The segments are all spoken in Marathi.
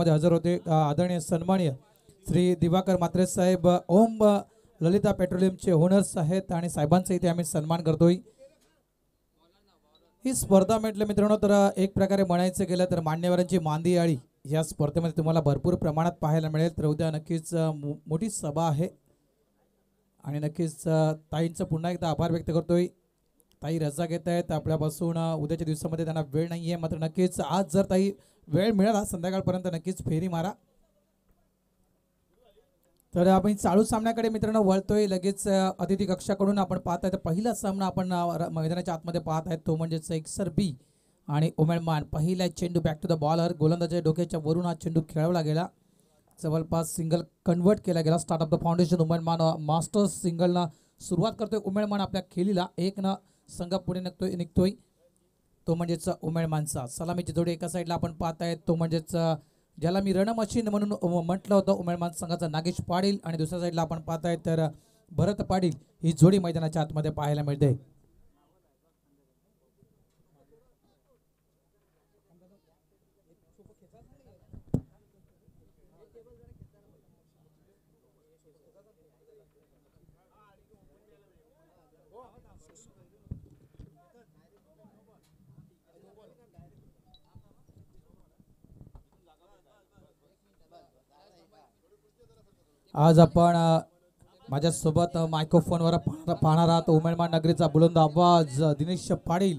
मध्ये हजर होते. आदरणीय सन्माननीय श्री दिवाकर मात्रे साहेब ओम ललिता पेट्रोलियमचे ओनर्स आहेत आणि साहेबांचा इथे आम्ही सन्मान करतोय. ही स्पर्धा म्हटलं मित्रांनो तर एक प्रकारे म्हणायचं गेलं तर मान्यवरांची मांदी आळी या स्पर्धेमध्ये तुम्हाला भरपूर प्रमाणात पाहायला मिळेल. तर उद्या नक्कीच मो- मोठी सभा आहे. आणि नक्कीच ताईंचं पुन्हा एकदा आभार व्यक्त करतोय. ताई रजा घेत आहेत. आपल्यापासून उद्याच्या दिवसामध्ये त्यांना वेळ नाही आहे मात्र नक्कीच आज जर ताई वेळ मिळाला संध्याकाळपर्यंत नक्कीच फेरी मारा. तर आपण चालू सामन्याकडे मित्रांनो वळतोय. लगेच अतिथी कक्षाकडून आपण पाहत आहे. तर पहिला सामना आपण र- मैदानाच्या आतमध्ये पाहत आहेत तो म्हणजेच एक बी आणि उमेळमान पहिला चेंडू बॅक टू द बॉलर गोलंदाजाच्या डोक्याच्या वरून हा चेंडू खेळवला गेला. जवळपास सिंगल कन्वर्ट केला गेला. Start off the foundation Umelman masters सिंगलना सुरुवात करतोय उमेळमान आपल्या खेळीला. एक ना संघ पुढे निघतोय निघतोय. तो म्हणजेच माणसा. सलामीची जोडी एका साईडला आपण पाहत आहेत तो म्हणजेच ज्याला मी रणमशीन म्हणून म्हटलं होतं उमेळमान संघाचा नागेश पाडील आणि दुसऱ्या साईडला आपण पाहत तर भरत पाडील ही जोडी मैदानाच्या आतमध्ये पाहायला मिळते. आज आपण माझ्यासोबत मायक्रोफोनवर पाहणार आहात उमेळमान नगरीचा बुलंद आवाज दिनेश पाटील.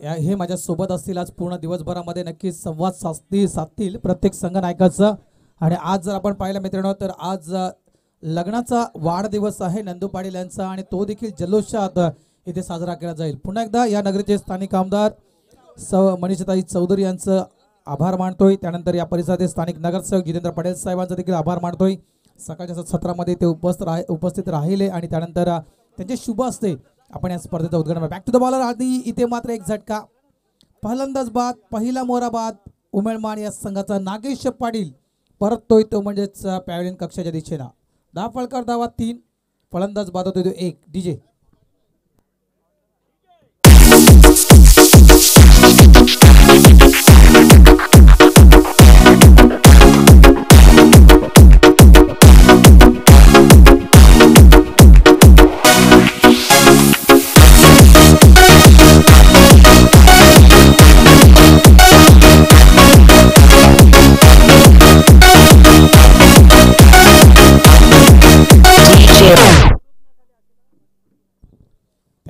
या हे माझ्यासोबत असतील आज पूर्ण दिवसभरामध्ये नक्कीच संवाद साधतील साधतील प्रत्येक संघ नायकाचं आणि आज जर आपण पाहिलं मित्रांनो तर आज लग्नाचा वाढदिवस आहे नंदू पाटील यांचा आणि तो देखील जल्लोषात इथे साजरा केला जाईल. पुन्हा एकदा या नगरीचे स्थानिक आमदार सौ मनीषताई चौधरी यांचं आभार मानतोय. त्यानंतर या परिसरातील स्थानिक नगरसेवक जितेंद्र पटेल साहेबांचा देखील आभार मानतोय. सकाळच्या सत्रामध्ये ते उपस्थित राह उपस्थित राहिले आणि त्यानंतर त्यांचे शुभ असते आपण या स्पर्धेचं उद्घाटन बॅक टू द बॉलर आधी इथे मात्र एक झटका. फलंदाज बाद पहिला मोराबाद उमेळमान या संघाचा नागेश पाटील परततोय तो म्हणजेच अ, पॅव्हलियन कक्षाच्या दिशेनं दहा फळकार धावा तीन फलंदाज बाद होतोय तो एक. डीजे.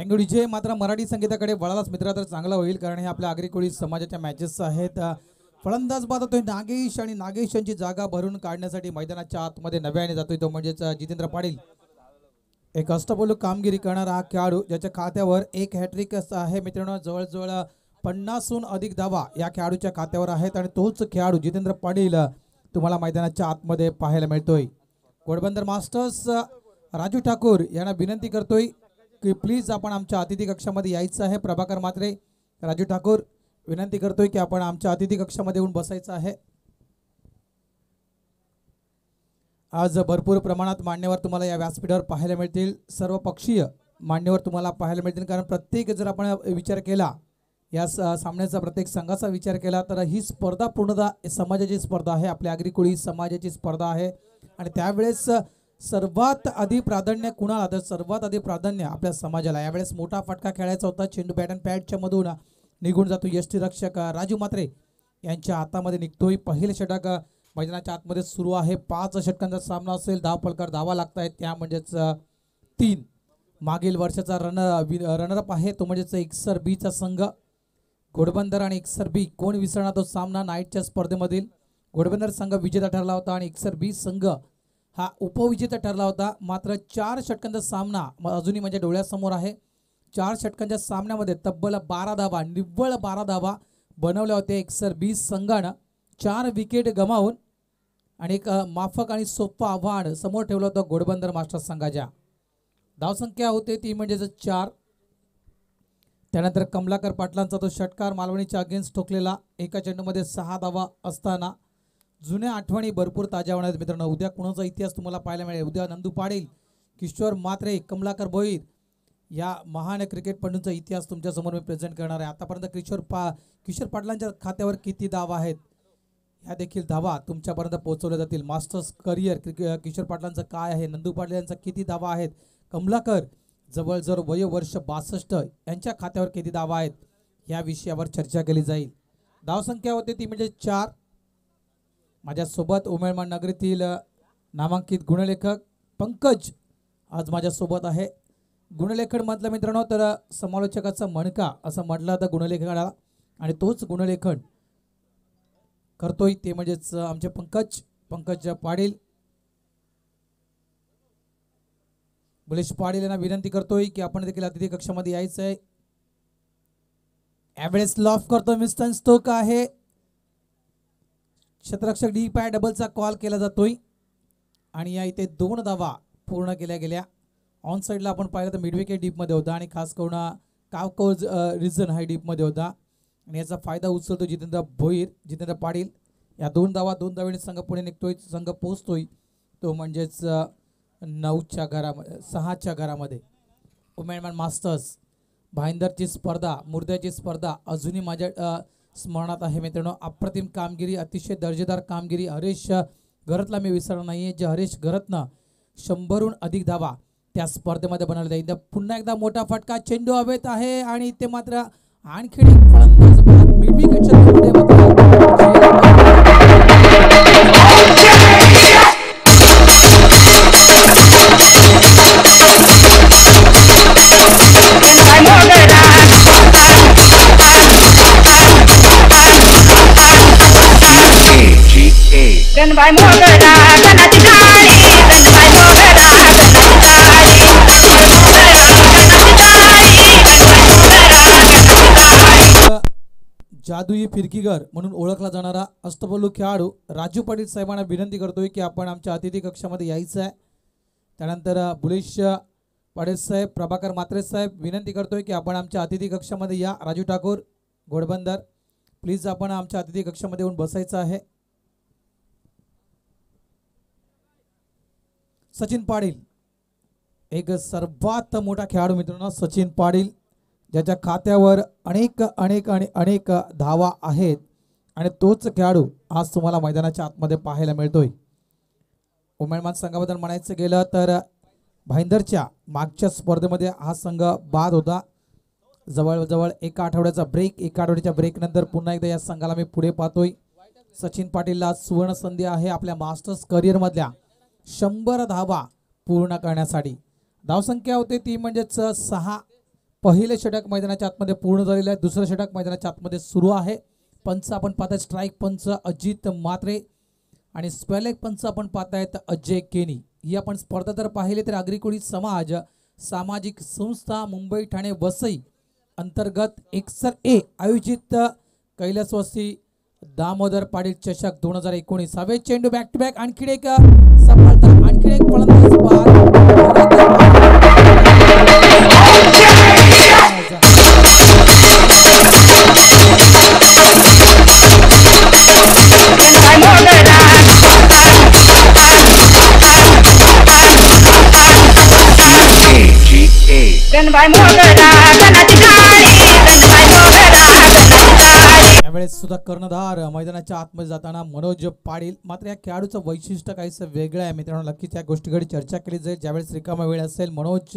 थँक्यू जे मात्र मराठी संगीताकडे वळालाच मित्र तर चांगला होईल कारण हे आपल्या आगरी कोळी समाजाच्या मॅचेस आहेत. फलंदाज बाद होतोय नागेश आणि नागेश यांची जागा भरून काढण्यासाठी मैदानाच्या आतमध्ये नव्याने जातोय तो म्हणजेच जितेंद्र पाटील. एक अष्टबोलू कामगिरी करणारा हा खेळाडू ज्याच्या खात्यावर एक हॅट्रिक आहे. मित्रांनो जवळजवळ पन्नासहून अधिक धावा या खेळाडूच्या खात्यावर आहेत आणि तोच खेळाडू जितेंद्र पाटील तुम्हाला मैदानाच्या आतमध्ये पाहायला मिळतोय. घोडबंदर मास्टर्स राजू ठाकूर यांना विनंती करतोय की प्लीज आपण आमच्या अतिथी कक्षामध्ये यायचं आहे. प्रभाकर मात्रे राजू ठाकूर विनंती करतोय की आपण आमच्या अतिथी कक्षामध्ये येऊन बसायचं आहे. आज भरपूर प्रमाणात मान्यवर तुम्हाला या व्यासपीठावर पाहायला मिळतील. सर्व पक्षीय मान्यवर तुम्हाला पाहायला मिळतील. कारण प्रत्येक जर आपण विचार केला या स- सामन्याचा प्रत्येक संघाचा विचार केला तर ही स्पर्धा पूर्णतः समाजाची स्पर्धा आहे. आपल्या आगरी कोळी समाजाची स्पर्धा आहे. आणि त्यावेळेस सर्वात आधी प्राधान्य कुणाला? तर सर्वात आधी प्राधान्य आपल्या समाजाला. यावेळेस मोठा फटका खेळायचा होता चेंडू बॅट अँड पॅडच्या मधून. निघून जातो यष्टी रक्षक राजू मात्रे यांच्या हातामध्ये निघतोय पहिले षटक. मैदानाच्या आतमध्ये सुरू आहे. पाच षटकांचा सामना असेल. दहा पलकार धावा लागत आहेत त्या म्हणजेच तीन. मागील वर्षाचा रन रनरअप आहे. तो म्हणजेच एकसर बीचा संघ. घोडबंदर आणि एकसर बी कोण विसरणार? तो सामना नाईटच्या स्पर्धेमधील घोडबंदर संघ विजेता ठरला होता आणि एकसर बी संघ हा उपविजेता ठरला होता. मात्र चार षटकांचा सामना अजूनही माझ्या डोळ्यासमोर आहे. चार षटकांच्या सामन्यामध्ये तब्बल बारा धावा निव्वळ बारा धावा बनवल्या होत्या एकसर बी संघानं. चार विकेट गमावून आणि एक माफक आणि सोपं आव्हान समोर ठेवलं होतं घोडबंदर मास्टर संघाच्या. धावसंख्या होते ती म्हणजेच चार. त्यानंतर कमलाकर पाटलांचा तो षटकार मालवणीच्या अगेन्स्ट ठोकलेला. एका चेंडूमध्ये सहा धावा असताना जुन्या आठवणी भरपूर ताज्या होणार मित्रांनो. उद्या कुणाचा इतिहास तुम्हाला पाहायला मिळेल? उद्या नंदू पाटील किशोर मात्रे कमलाकर भोईर या महान क्रिकेटपटूंचा इतिहास तुमच्यासमोर मी प्रेझेंट करणार आहे. आतापर्यंत किशोर पा किशोर पाटलांच्या खात्यावर किती दाव आहेत? ह्या देखील धावा तुमच्यापर्यंत पोहोचवल्या जातील. मास्टर्स करिअर क्रिके- किशोर पाटलांचं काय आहे? नंदू पाटील यांचा किती दावा आहेत? कमलाकर जवळजवळ वय वर्ष बासष्ट यांच्या खात्यावर किती दावा आहेत? या विषयावर चर्चा केली जाईल. धावसंख्या होते ती म्हणजे चार माझ्यासोबत उमेळमान नगरीतील नामांकित गुणलेखक पंकज आज माझ्यासोबत आहे. गुणलेखन म्हटलं मित्रांनो तर समालोचकाचा मणका असं म्हटलं तर गुणलेखनाला आणि तोच गुणलेखन करतोय ते म्हणजेच आमचे पंकज पंकज पाटील. बुलेश पाटील यांना विनंती करतोय की आपण देखील अतिथी कक्षामध्ये यायचं आहे यावेळेस लॉफ करतो मिस्टर का आहे? क्षेत्ररक्षक डी पाय डबलचा कॉल केला जातोय. आणि या इथे दोन धावा पूर्ण केल्या गेल्या. ऑन साईडला आपण पाहिलं तर मिडविकेट डीपमध्ये होता आणि खास करून कावकोज रिझन हा डीपमध्ये होता. आणि याचा फायदा उचलतो जितेंद्र भोईर जितेंद्र पाटील. या दोन धावा दोन धावेने संघ पुढे निघतोय संघ पोचतोय तो म्हणजेच नऊच्या घरामध्ये सहाच्या घरामध्ये. उमेदवार मास्टर्स भाईंदरची स्पर्धा मुर्द्याची स्पर्धा अजूनही माझ्या स्मरणात आहे मित्रांनो. अप्रतिम कामगिरी अतिशय दर्जेदार कामगिरी. हरेश अ, घरतला मी विसरणार नाही आहे जे हरेश घरतनं शंभरहून अधिक धावा त्या स्पर्धेमध्ये बनवले जाईल. पुन्हा एकदा मोठा फटका चेंडू हवेत आहे आणि ते मात्र आणखी एक मिडविकेट गणबाई मोगरा गणाची गणबाई मोगरा गणाची जादुई फिरकीगर म्हणून ओळखला जाणारा अष्टपल्लू खेळाडू राजू पाटील साहेबांना विनंती करतोय की आपण आमच्या अतिथी कक्षामध्ये यायचं आहे. त्यानंतर बुलेश पाडेस पाटील साहेब प्रभाकर मात्रे साहेब विनंती करतोय की आपण आमच्या अतिथी कक्षामध्ये या. राजू ठाकूर घोडबंदर प्लीज आपण आमच्या अतिथी कक्षामध्ये येऊन बसायचं आहे. सचिन पाटील. एक सर्वात मोठा खेळाडू मित्रांनो सचिन पाटील ज्याच्या खात्यावर अनेक अनेक आणि अनेक धावा आहेत. आणि तोच खेळाडू आज तुम्हाला मैदानाच्या आतमध्ये पाहायला मिळतोय. उमेदमान संघाबद्दल म्हणायचं गेलं तर भाईंदरच्या मागच्या स्पर्धेमध्ये हा संघ बाद होता. जवळजवळ एका आठवड्याचा ब्रेक एका आठवड्याच्या ब्रेकनंतर पुन्हा एकदा या संघाला मी पुढे पाहतोय. सचिन पाटीलला सुवर्ण संधी आहे आपल्या मास्टर्स करिअरमधल्या शंभर धावा पूर्ण करण्यासाठी. धावसंख्या होते ती म्हणजेच सहा. पहिले षटक मैदानाच्या आतमध्ये पूर्ण झालेलं आहे. दुसरं षटक मैदानाच्या आतमध्ये सुरू आहे. पंच आपण पाहताय स्ट्राईक पंच अजित मात्रे आणि स्पेलेक पंच आपण पाहतायत अजय केनी. ही आपण स्पर्धा जर पाहिली तर अग्रिकोळी समाज सामाजिक संस्था मुंबई ठाणे वसई अंतर्गत एक्सर ए आयोजित कैलासवासी दामोदर पाटील चषक दोन हजार एकोणीस हवे. चेंडू बॅक टू बॅक आणखी एक सफल तर आणखी एक फलंदाज AGA. यावेळेस सुद्धा कर्णधार मैदानाच्या आतमध्ये जाताना मनोज पाटील. मात्र या खेळाडूचं वैशिष्ट्य काहीसं वेगळं आहे. मित्रांनो नक्कीच या गोष्टीकडे चर्चा केली जाईल. ज्यावेळेस रिकामा वेळ असेल मनोज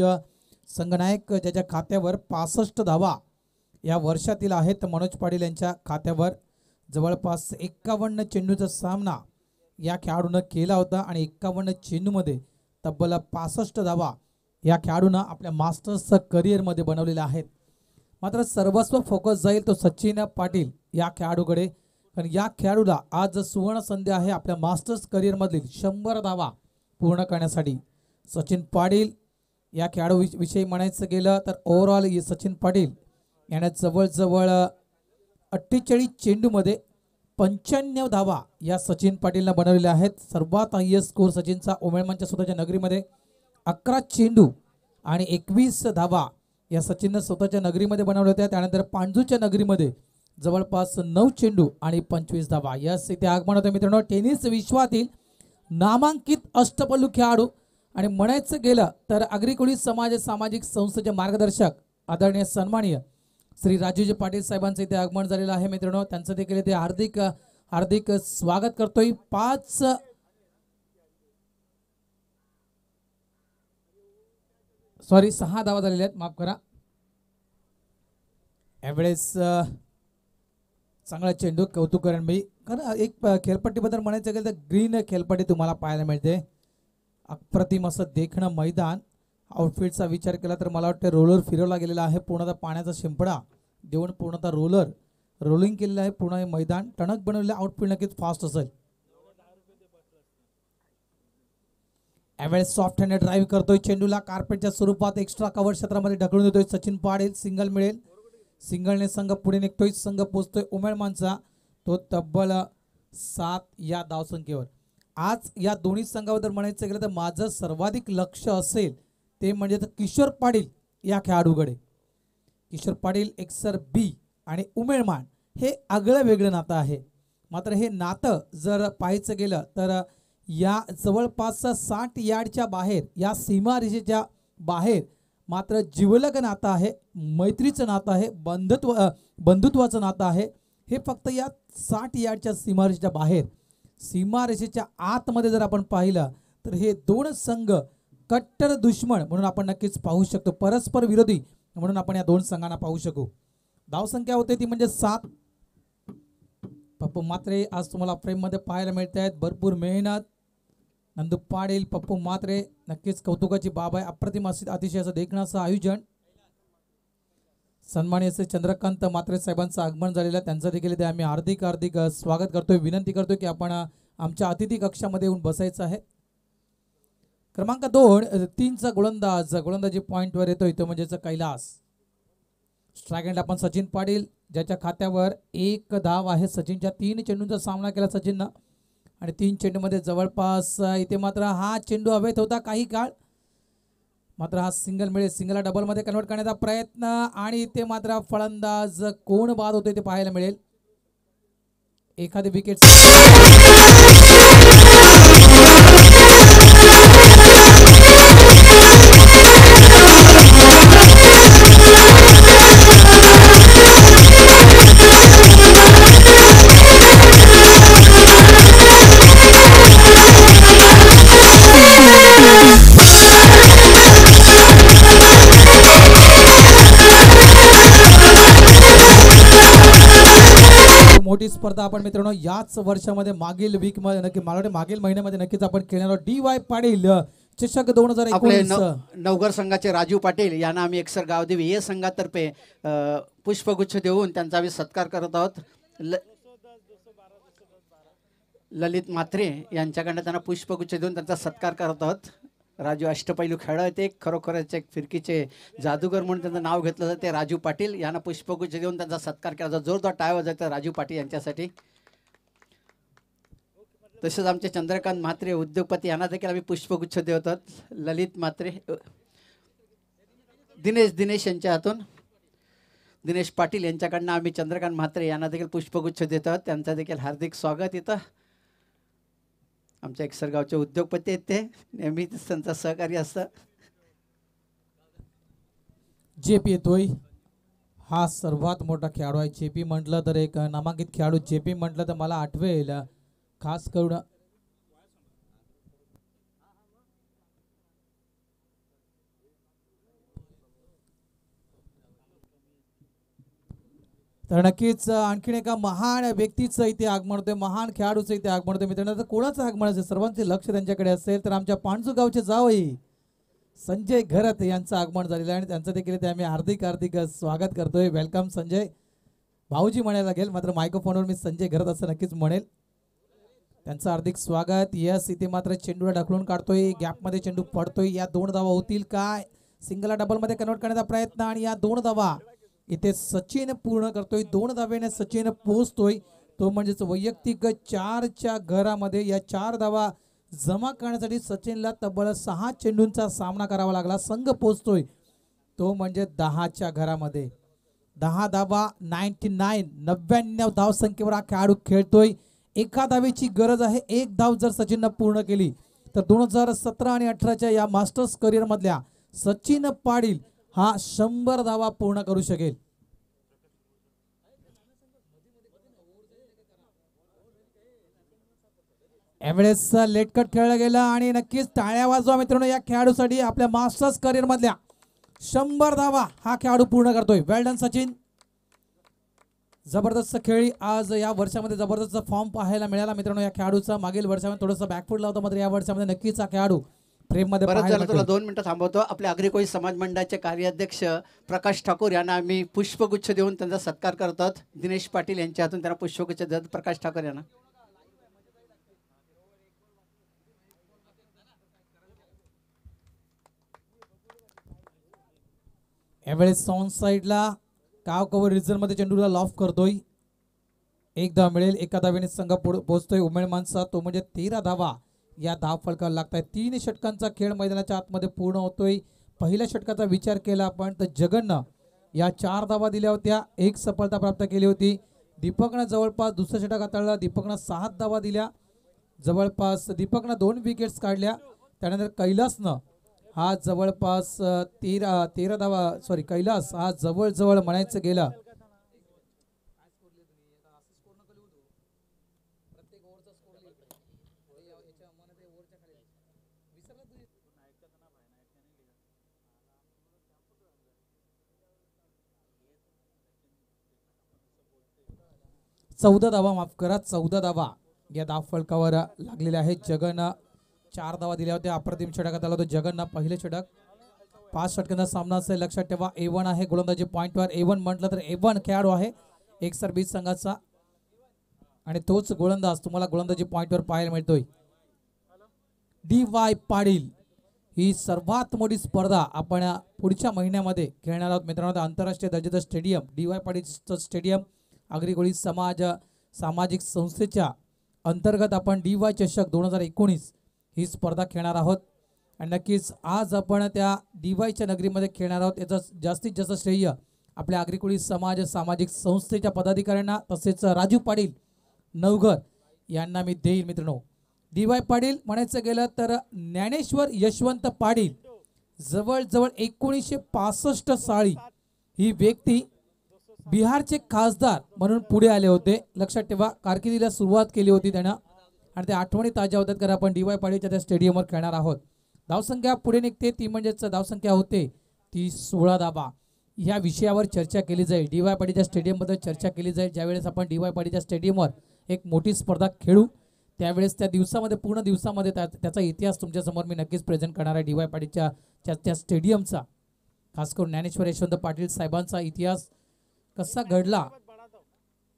संगनायक ज्याच्या खात्यावर पासष्ट धावा या वर्षातील आहेत. मनोज पाटील यांच्या खात्यावर जवळपास एक्कावन्न चेंडूचा सामना या खेळाडूनं केला होता आणि एक्कावन्न चेंडूमध्ये तब्बल पासष्ट धावा या खेळाडूनं आपल्या मास्टर्सचं करिअरमध्ये बनवलेल्या आहेत. मात्र सर्वस्व फोकस जाईल तो सचिन पाटील या खेळाडूकडे. कारण या खेळाडूला आज सुवर्ण संधी आहे आपल्या मास्टर्स करिअरमधील शंभर धावा पूर्ण करण्यासाठी सचिन पाटील या खेळाडू विषयी म्हणायचं गेलं तर ओव्हरऑल सचिन पाटील याने जवळजवळ अठ्ठेचाळीस चेंडूमध्ये पंच्याण्णव धावा या सचिन पाटीलनं बनवलेल्या आहेत. सर्वात हायस्ट स्कोर सचिनचा उमेळमानच्या स्वतःच्या नगरीमध्ये अकरा चेंडू आणि एकवीस धावा या सचिननं स्वतःच्या नगरीमध्ये बनवल्या होत्या. त्यानंतर पांजूच्या नगरीमध्ये जवळपास नऊ चेंडू आणि पंचवीस धावा. यस इथे आगमन होतं मित्रांनो. टेनिस विश्वातील नामांकित अष्टपल्लू खेळाडू. आणि म्हणायचं गेलं तर अग्रिकोळी समाज सामाजिक संस्थेचे मार्गदर्शक आदरणीय सन्माननीय श्री राजूजी पाटील साहेबांचं इथे आगमन झालेलं आहे मित्रांनो. त्यांचं देखील इथे हार्दिक हार्दिक स्वागत करतोय. पाच सॉरी सहा धावा झालेल्या आहेत. माफ करा. यावेळेस चांगला चेंडू कौतुक करण मी कारण एक खेळपट्टीबद्दल म्हणायचं गेलं तर ग्रीन खेळपट्टी तुम्हाला पाहायला मिळते. अप्रतिम असं देखणं मैदान. आउटफिटचा विचार केला तर मला वाटतं रोलर फिरवला गेलेला आहे. पूर्णतः पाण्याचा शिंपडा. देऊन पूर्णतः रोलर रोलिंग केलेलं आहे पूर्ण हे मैदान. टणक बनवलेलं आउटफिट नक्कीच फास्ट असेल. यावेळेस सॉफ्ट हँड ड्राईव्ह करतोय चेंडूला. कार्पेटच्या स्वरूपात एक्स्ट्रा कव्हर क्षेत्रामध्ये ढकलून देतोय सचिन पाडेल सिंगल मिळेल. सिंगलने संघ पुढे निघतोय. संघ पोचतोय उमेळ माणसा तो तब्बल सात या धावसंख्येवर. आज या दोन्ही संघाबद्दल म्हणायचं गेलं तर माझं सर्वाधिक लक्ष असेल ते म्हणजे तर किशोर पाटील या खेळाडूकडे किशोर पाटील एक्सर बी आणि उमेळमान हे आगळं वेगळं नातं आहे. मात्र हे नातं जर पाहायचं गेलं तर या जवळपास साठ यार्डच्या बाहेर या सीमारेषेच्या बाहेर मात्र जिवलग नातं आहे मैत्रीचं नातं आहे बंधुत्व बंधुत्वाचं नातं आहे. हे फक्त या साठ यार्डच्या सीमारेषेच्या बाहेर. सीमारेषेच्या आतमध्ये जर आपण पाहिलं तर हे दोन संघ कट्टर दुश्मन म्हणून आपण नक्कीच पाहू शकतो. परस्पर विरोधी म्हणून आपण या दोन संघांना पाहू शकू. धावसंख्या होते ती म्हणजे सात. पप्पू मात्रे आज तुम्हाला फ्रेममध्ये पाहायला मिळत आहेत भरपूर मेहनत नंदू पाटील पप्पू मात्रे नक्कीच कौतुकाची बाब आहे. अप्रतिम असे अतिशय असं देखणं असं आयोजन. सन्माननीय असे चंद्रकांत मात्रे साहेबांचं आगमन झालेलं आहे. त्यांचं देखील ते आम्ही हार्दिक हार्दिक स्वागत करतोय. विनंती करतोय की आपण आमच्या अतिथी कक्षामध्ये येऊन बसायचं आहे. क्रमांक दोन तीनचा गोलंदाज. गोलंदाजी पॉईंटवर येतोय. तो म्हणजेच कैलास. स्ट्राईक एंड आपण सचिन पाटील ज्याच्या खात्यावर एक धाव आहे. सचिनच्या तीन चेंडूंचा सामना केला सचिननं. आणि तीन चेंडूमध्ये जवळपास इथे मात्र हा चेंडू हवेत होता काही काळ. मात्र हा सिंगल मिळेल. सिंगलला डबलमध्ये कन्वर्ट करण्याचा प्रयत्न आणि इथे मात्र फलंदाज कोण बाद होते ते पाहायला मिळेल. एखादी विकेट मोठी स्पर्धा आपण मित्रांनो याच वर्षामध्ये मागील वीकमध्ये नक्की मला वाटतं मागील महिन्यामध्ये नक्कीच आपण खेळणार आहोत. डी वाय पाटील चषक दोन हजार एकोणीस. नवघर संघाचे राजू पाटील यांना आम्ही एकसर गावदेवी या संघातर्फे पुष्पगुच्छ देऊन त्यांचा आम्ही सत्कार करत आहोत. ललित म्हात्रे यांच्याकडनं त्यांना पुष्पगुच्छ देऊन त्यांचा सत्कार करत आहोत. राजू अष्टपैलू खेळ एक खरोखरच एक फिरकीचे जादूगर म्हणून त्यांचं नाव घेतलं जातं. ते राजू पाटील. यांना पुष्पगुच्छ देऊन त्यांचा सत्कार केला जातो. जोरदार टाळवा जातं राजू पाटील यांच्यासाठी. तसेच आमचे चंद्रकांत म्हात्रे उद्योगपती यांना देखील आम्ही पुष्पगुच्छ देवतात. ललित म्हात्रे दिनेश दिनेश यांच्या हातून. दिनेश पाटील यांच्याकडनं आम्ही चंद्रकांत म्हात्रे यांना देखील पुष्पगुच्छ देतात. त्यांचं देखील हार्दिक स्वागत इथं. आमच्या एकसरगावचे उद्योगपती आहेत ते. नेहमी त्यांचा सहकार्य असतं. जे पी येतोय. हा सर्वात मोठा खेळाडू आहे. जे पी म्हटलं तर एक नामांकित खेळाडू जे पी म्हटलं तर मला आठवेल. खास करून तर नक्कीच आणखीन एका महान व्यक्तीचं इथे आगमन होते महान खेळाडूचं इथे आगमन होते मित्रांनो तर कोणाचं आगमन असेल? सर्वांचे लक्ष त्यांच्याकडे असेल तर आमच्या पाणजू जावई संजय घरत यांचं आगमन झालेलं आहे आणि त्यांचं देखील ते आम्ही हार्दिक हार्दिक स्वागत करतोय. वेलकम संजय. भाऊजी म्हणायला लागेल मात्र मायक्रोफोनवर मी संजय घरत असं नक्कीच म्हणेल. त्यांचं हार्दिक स्वागत. यस इथे मात्र चेंडूला ढकलून काढतोय. गॅपमध्ये चेंडू पडतोय. या दोन धावा होतील काय? सिंगलला डबलमध्ये कन्वर्ट करण्याचा प्रयत्न आणि या दोन धावा इथे सचिन पूर्ण करतोय. दोन धावेने सचिन पोहोचतोय. तो म्हणजेच वैयक्तिक चारच्या घरामध्ये या चार धावा जमा करण्यासाठी सचिनला तब्बल सहा चेंडूंचा सामना करावा लागला. संघ पोचतोय तो म्हणजे दहाच्या घरामध्ये. दहा धावा नाईन्टी नाईन नव्याण्णव धाव संख्येवर हा खेळाडू खेळतोय. एका धावेची गरज आहे. एक धाव जर सचिननं पूर्ण केली तर दोन हजार सतरा आणि अठराच्या या मास्टर्स करिअरमधल्या सचिन पाटील हा शंभर धावा पूर्ण करू शकेल. यावेळेस लेटकट खेळला गेला आणि नक्कीच टाळ्या वाजवा मित्रांनो या खेळाडूसाठी आपल्या मास्टर्स करिअर मधल्या शंभर धावा हा खेळाडू पूर्ण करतोय. Well done Sachin. जबरदस्त खेळी आज या वर्षामध्ये जबरदस्त फॉर्म पाहायला मिळाला मित्रांनो या खेळाडूचा. मागील वर्षामध्ये थोडंसं बॅकफुट लावतो मात्र या वर्षामध्ये नक्कीच हा खेळाडू फ्रेममध्ये परत जरा तुला. दोन मिनिटं थांबवतो. आपल्या अग्रिकोळी समाज मंडळाचे कार्याध्यक्ष प्रकाश ठाकूर यांना आम्ही पुष्पगुच्छ देऊन त्यांचा सत्कार करत आहोत दिनेश पाटील यांच्या हातून त्यांना पुष्पगुच्छ देत प्रकाश ठाकूर यांना. यावेळेस सॉन्ग साईडला काव कव्हर रिझनमध्ये चेंडूला लॉफ करतोय. एक धाव मिळेल एका धावेने संघ पुढे पोहोचतोय. उमेळ माणसा तो म्हणजे तेरा धावा. या धाव लागत लागताय तीन षटकांचा खेळ मैदानाच्या आतमध्ये पूर्ण होतोय. पहिल्या षटकाचा विचार केला आपण तर जगननं या चार धावा दिल्या होत्या. एक सफलता प्राप्त केली होती. दीपकनं जवळपास दुसऱ्या षटक हाताळला दीपकनं सात धावा दिल्या. जवळपास दीपकनं दोन विकेट्स काढल्या. त्यानंतर कैलासनं हा जवळपास तेरा तेरा धावा सॉरी कैलास हा जवळजवळ म्हणायचं गेलं चौदा धावा माफ करा चौदा धावा या दाब फलकावर लागलेल्या आहेत. जगन चार धावा दिल्या होत्या. अप्रतिम षटकात आला होता. जगननं पहिले षटक. पाच षटकांचा सामना असेल लक्षात ठेवा. ए वन आहे. गोलंदाजी पॉईंटवर ए वन म्हटलं तर ए वन खेळाडू आहे. एक सरबीज संघाचा. आणि तोच गोलंदाज तुम्हाला गोलंदाजी पॉईंटवर पाहायला मिळतोय. डी वाय पाडील ही सर्वात मोठी स्पर्धा आपण पुढच्या महिन्यामध्ये खेळणार आहोत. मित्रांनो आंतरराष्ट्रीय दर्जाचं स्टेडियम डी वाय पाटीलचं स्टेडियम आगरी समाज सामाजिक संस्थेच्या अंतर्गत आपण डी वाय चषक दोन हजार एकोणीस ही स्पर्धा खेळणार आहोत. आणि नक्कीच आज आपण त्या डी वायच्या नगरीमध्ये खेळणार आहोत. याचं जास्तीत जास्त श्रेय आपल्या आगरी समाज सामाजिक संस्थेच्या पदाधिकाऱ्यांना तसेच राजू पाटील नवघर यांना मी देईल. मित्रांनो डी वाय पाटील म्हणायचं गेलं तर ज्ञानेश्वर यशवंत पाटील जवळजवळ एकोणीसशे पासष्ट साली ही व्यक्ती बिहारचे खासदार म्हणून पुढे आले होते. लक्षात ठेवा कारकिर्दीला सुरुवात केली होती त्यानं. आणि त्या आठवणी ताज्या होतात कारण आपण डी वाय पाडीच्या त्या स्टेडियमवर खेळणार आहोत. धावसंख्या पुढे निघते ती म्हणजेच धावसंख्या होते ती सोळा धाबा या विषयावर चर्चा केली जाईल. डी वाय पाटीलच्या स्टेडियमबद्दल चर्चा केली जाईल. ज्यावेळेस आपण डी वाय पाटीलच्या स्टेडियमवर एक मोठी स्पर्धा खेळू त्यावेळेस त्या दिवसामध्ये पूर्ण दिवसामध्ये त्या त्याचा इतिहास तुमच्यासमोर मी नक्कीच प्रेझेंट करणार आहे. डी वाय पाडीच्या त्या त्या स्टेडियमचा. खास करून ज्ञानेश्वर यशवंत पाटील साहेबांचा इतिहास कसा घडला?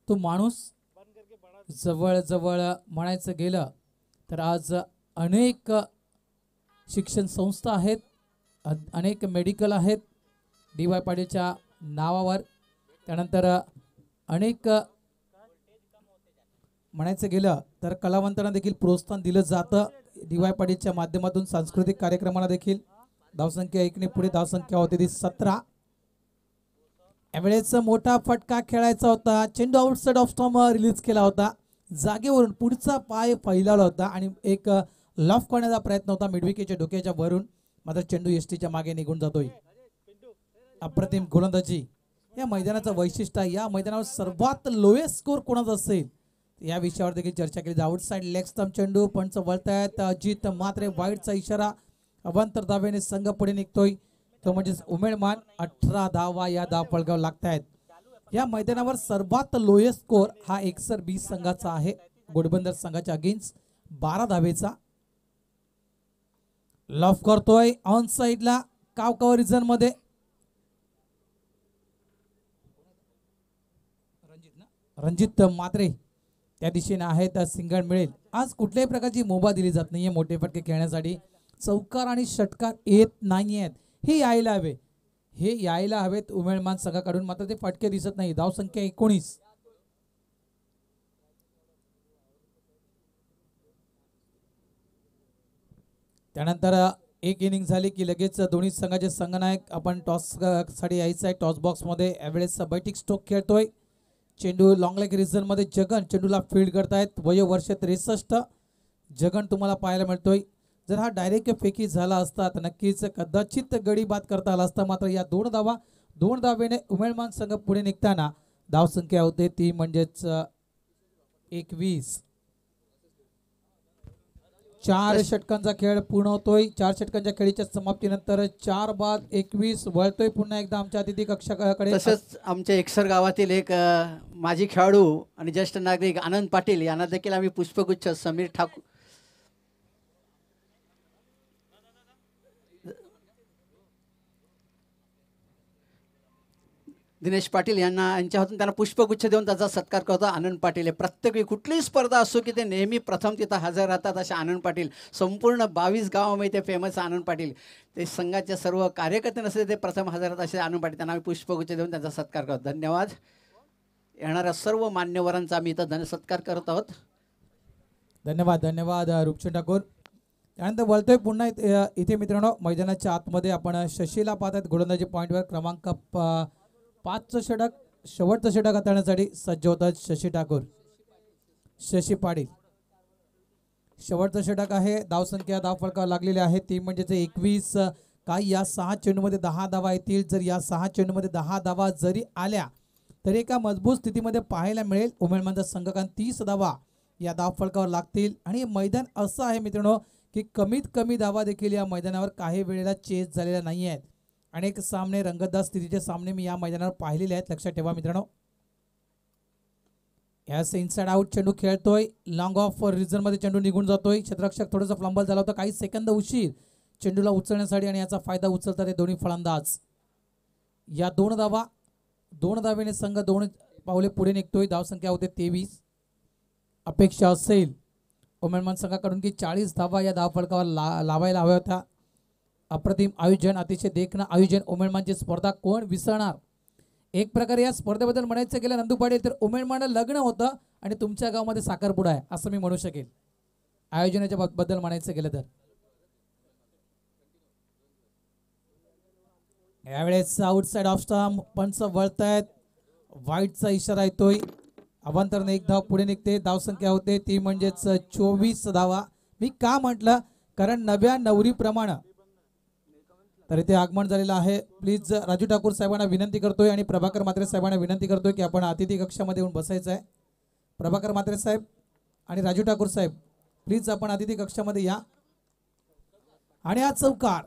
तो माणूस जवळजवळ म्हणायचं गेलं तर आज अनेक शिक्षण संस्था आहेत अनेक मेडिकल आहेत डी वाय पाटीलच्या नावावर. त्यानंतर अनेक म्हणायचं गेलं तर कलावंतांना देखील प्रोत्साहन दिलं जातं. डी वाय पाटीलच्या माध्यमातून सांस्कृतिक कार्यक्रमाला देखील धावसंख्या एकने पुढे धावसंख्या होती ती सतरा. यावेळेस मोठा फटका खेळायचा होता. चेंडू आउटसाइड ऑफ स्टॉम रिलीज केला होता. जागेवरून पुढचा पाय फैलावला होता आणि एक लॉफ करण्याचा प्रयत्न होता मिडविकेच्या डोक्याच्या वरून. मात्र चेंडू एसटीच्या मागे निघून जातोय. अप्रतिम गोलंदाजी. या मैदानाचं वैशिष्ट्य आहे. या मैदानावर सर्वात लोएस्ट स्कोर कोणाचा असेल? या विषयावर देखील चर्चा केली. आउटसाइड लेग स्टंप चेंडू पंच वळतायत. अजित मात्रे वाईटचा इशारा. अवांतर धावेने संघ पुढे निघतोय. तो म्हणजेच उमेडमान अठरा धावा या धाव लागत लागतायत. या मैदानावर सर्वात लोएस्ट स्कोर हा एकसर बीस संघाचा आहे. गोडबंदर संघाच्या अगेन्स्ट बारा धावेचा. लॉफ करतोय ऑन साइडला कावकाव रिझनमध्ये. रणजित मात्रे त्या दिशेने आहे आहेत सिंगण मिळेल. आज कुठल्याही प्रकारची मोबा दिली जात नाहीये मोठे फटके खेळण्यासाठी. चौकार आणि षटकार येत नाही आहेत हे यायला हवे. हे यायला हवेत उमेळमान संघाकडून मात्र ते फटके दिसत नाही. धावसंख्या एकोणीस. त्यानंतर एक इनिंग झाली की लगेच दोन्ही संघाचे संघनायक आपण टॉससाठी यायचं आहे. टॉस बॉक्समध्ये यावेळेस बैठक स्टोक खेळतोय. चेंडू लॉंगलेग लेग जगन. चेंडूला फील्ड करतायत. वय वर्ष त्रेसष्ट. जगन तुम्हाला पाहायला मिळतोय. जर हा डायरेक्ट फेकी झाला असता तर नक्कीच कदाचित गडी बाद करता आला असता. मात्र या दोन धावा दोन धावेने उमेदमान संघ पुढे निघताना धावसंख्या होते. ती म्हणजेच एकवीस. चार षटकांचा खेळ पूर्ण होतोय. चार षटकांच्या खेळीच्या समाप्तीनंतर चार बाद एकवीस. वळतोय पुन्हा एकदा आमच्या अतिथी कक्षाकडे. तसंच आमच्या एकसर गावातील एक माजी खेळाडू आणि ज्येष्ठ नागरिक आनंद पाटील यांना देखील आम्ही पुष्पगुच्छ समीर ठाकूर दिनेश पाटील यांना यांच्या हातून त्यांना पुष्पगुच्छ देऊन त्याचा सत्कार करतो. आनंद पाटील हे प्रत्येक वेळी कुठलीही स्पर्धा असो की ते नेहमी प्रथम तिथं हजर राहतात असे आनंद पाटील. संपूर्ण बावीस गावामध्ये ते फेमस आनंद पाटील. ते संघाचे सर्व कार्यकर्ते नसले ते प्रथम हजर राहतात असे आनंद पाटील त्यांना आम्ही पुष्पगुच्छ देऊन त्यांचा सत्कार करतो धन्यवाद. येणाऱ्या सर्व मान्यवरांचा आम्ही इथं धन सत्कार करत आहोत. धन्यवाद धन्यवाद रूपचंद ठाकूर. त्यानंतर वळतोय पुन्हा इथे इथे मित्रांनो मैदानाच्या आतमध्ये आपण शशीला पाहतात. आहेत गोलंदाजी पॉईंटवर क्रमांक प- पाचचं षटक शेवटचं षटक हाताळण्यासाठी सज्ज होतात शशी ठाकूर. शशी पाटील. शेवटचं षटक आहे धावसंख्या धाव फलकावर लागलेली आहे. ती म्हणजेच एकवीस. काही या सहा चेंडूमध्ये दहा धावा येतील. जर या सहा चेंडूमध्ये दहा धावा जरी आल्या तरी एका मजबूत स्थितीमध्ये पाहायला मिळेल. उमेदवारांचा संघकांत तीस धावा या धाव फळकावर लागतील. आणि मैदान असं आहे मित्रांनो की कमीत कमी धावा देखील या मैदानावर काही वेळेला चेस झालेल्या नाही आहेत अनेक सामने रंगतदार स्थितीचे सामने मी या मैदानावर पाहिलेले आहेत. लक्षात ठेवा मित्रांनो. यास इनसाइड आउट चेंडू खेळतोय. लॉंग ऑफ रिझनमध्ये चेंडू निघून जातोय. क्षेत्ररक्षक थोडंसं फ्लंबल झाला होता. काही सेकंद उशीर चेंडूला उचलण्यासाठी आणि याचा फायदा उचलतात हे दोन्ही फलंदाज. या दोन धावा दोन धावेने संघ दोन पावले पुढे निघतोय. धावसंख्या होते तेवीस. अपेक्षा असेल. ओमेनमन संघाकडून की चाळीस धावा या धावफलकावर ला लावायला हव्या होत्या. अप्रतिम आयोजन अतिशय देखणं आयोजन उमेळमानची स्पर्धा कोण विसरणार? एक प्रकारे या स्पर्धेबद्दल म्हणायचं गेलं नंदू पाटील तर उमेदमान लग्न होतं आणि तुमच्या गावामध्ये साखरपुडा आहे असं मी म्हणू शकेल. आयोजनाच्या बद्दल म्हणायचं गेलं तर. यावेळेस आउटसाईड ऑफ स्टंप पंच वळतायत. वाईटचा इशारा येतोय. अवांतराने एक धाव पुढे निघते धावसंख्या होते ती म्हणजेच चोवीस धावा. मी का म्हटलं? कारण नव्या नवरीप्रमाणे तर इथे आगमन झालेलं आहे. प्लीज राजू ठाकूर साहेबांना विनंती करतोय आणि प्रभाकर मात्रे साहेबांना विनंती करतोय की आपण अतिथी कक्षामध्ये येऊन बसायचं आहे. प्रभाकर मात्रे साहेब आणि राजू ठाकूर साहेब प्लीज आपण अतिथी कक्षामध्ये या. आणि हा चौकार.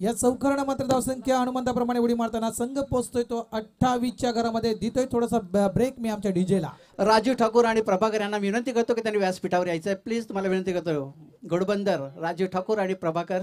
या चौकारानं मात्र धावसंख्या हनुमंताप्रमाणे उडी मारताना संघ पोहोचतोय तो अठ्ठावीसच्या घरामध्ये देतोय. थोडासा ब्रेक मी आमच्या डीजेला. राजू ठाकूर आणि प्रभाकर यांना विनंती करतो की त्यांनी व्यासपीठावर यायचं आहे प्लीज तुम्हाला विनंती करतो घोडबंदर राजू ठाकूर आणि प्रभाकर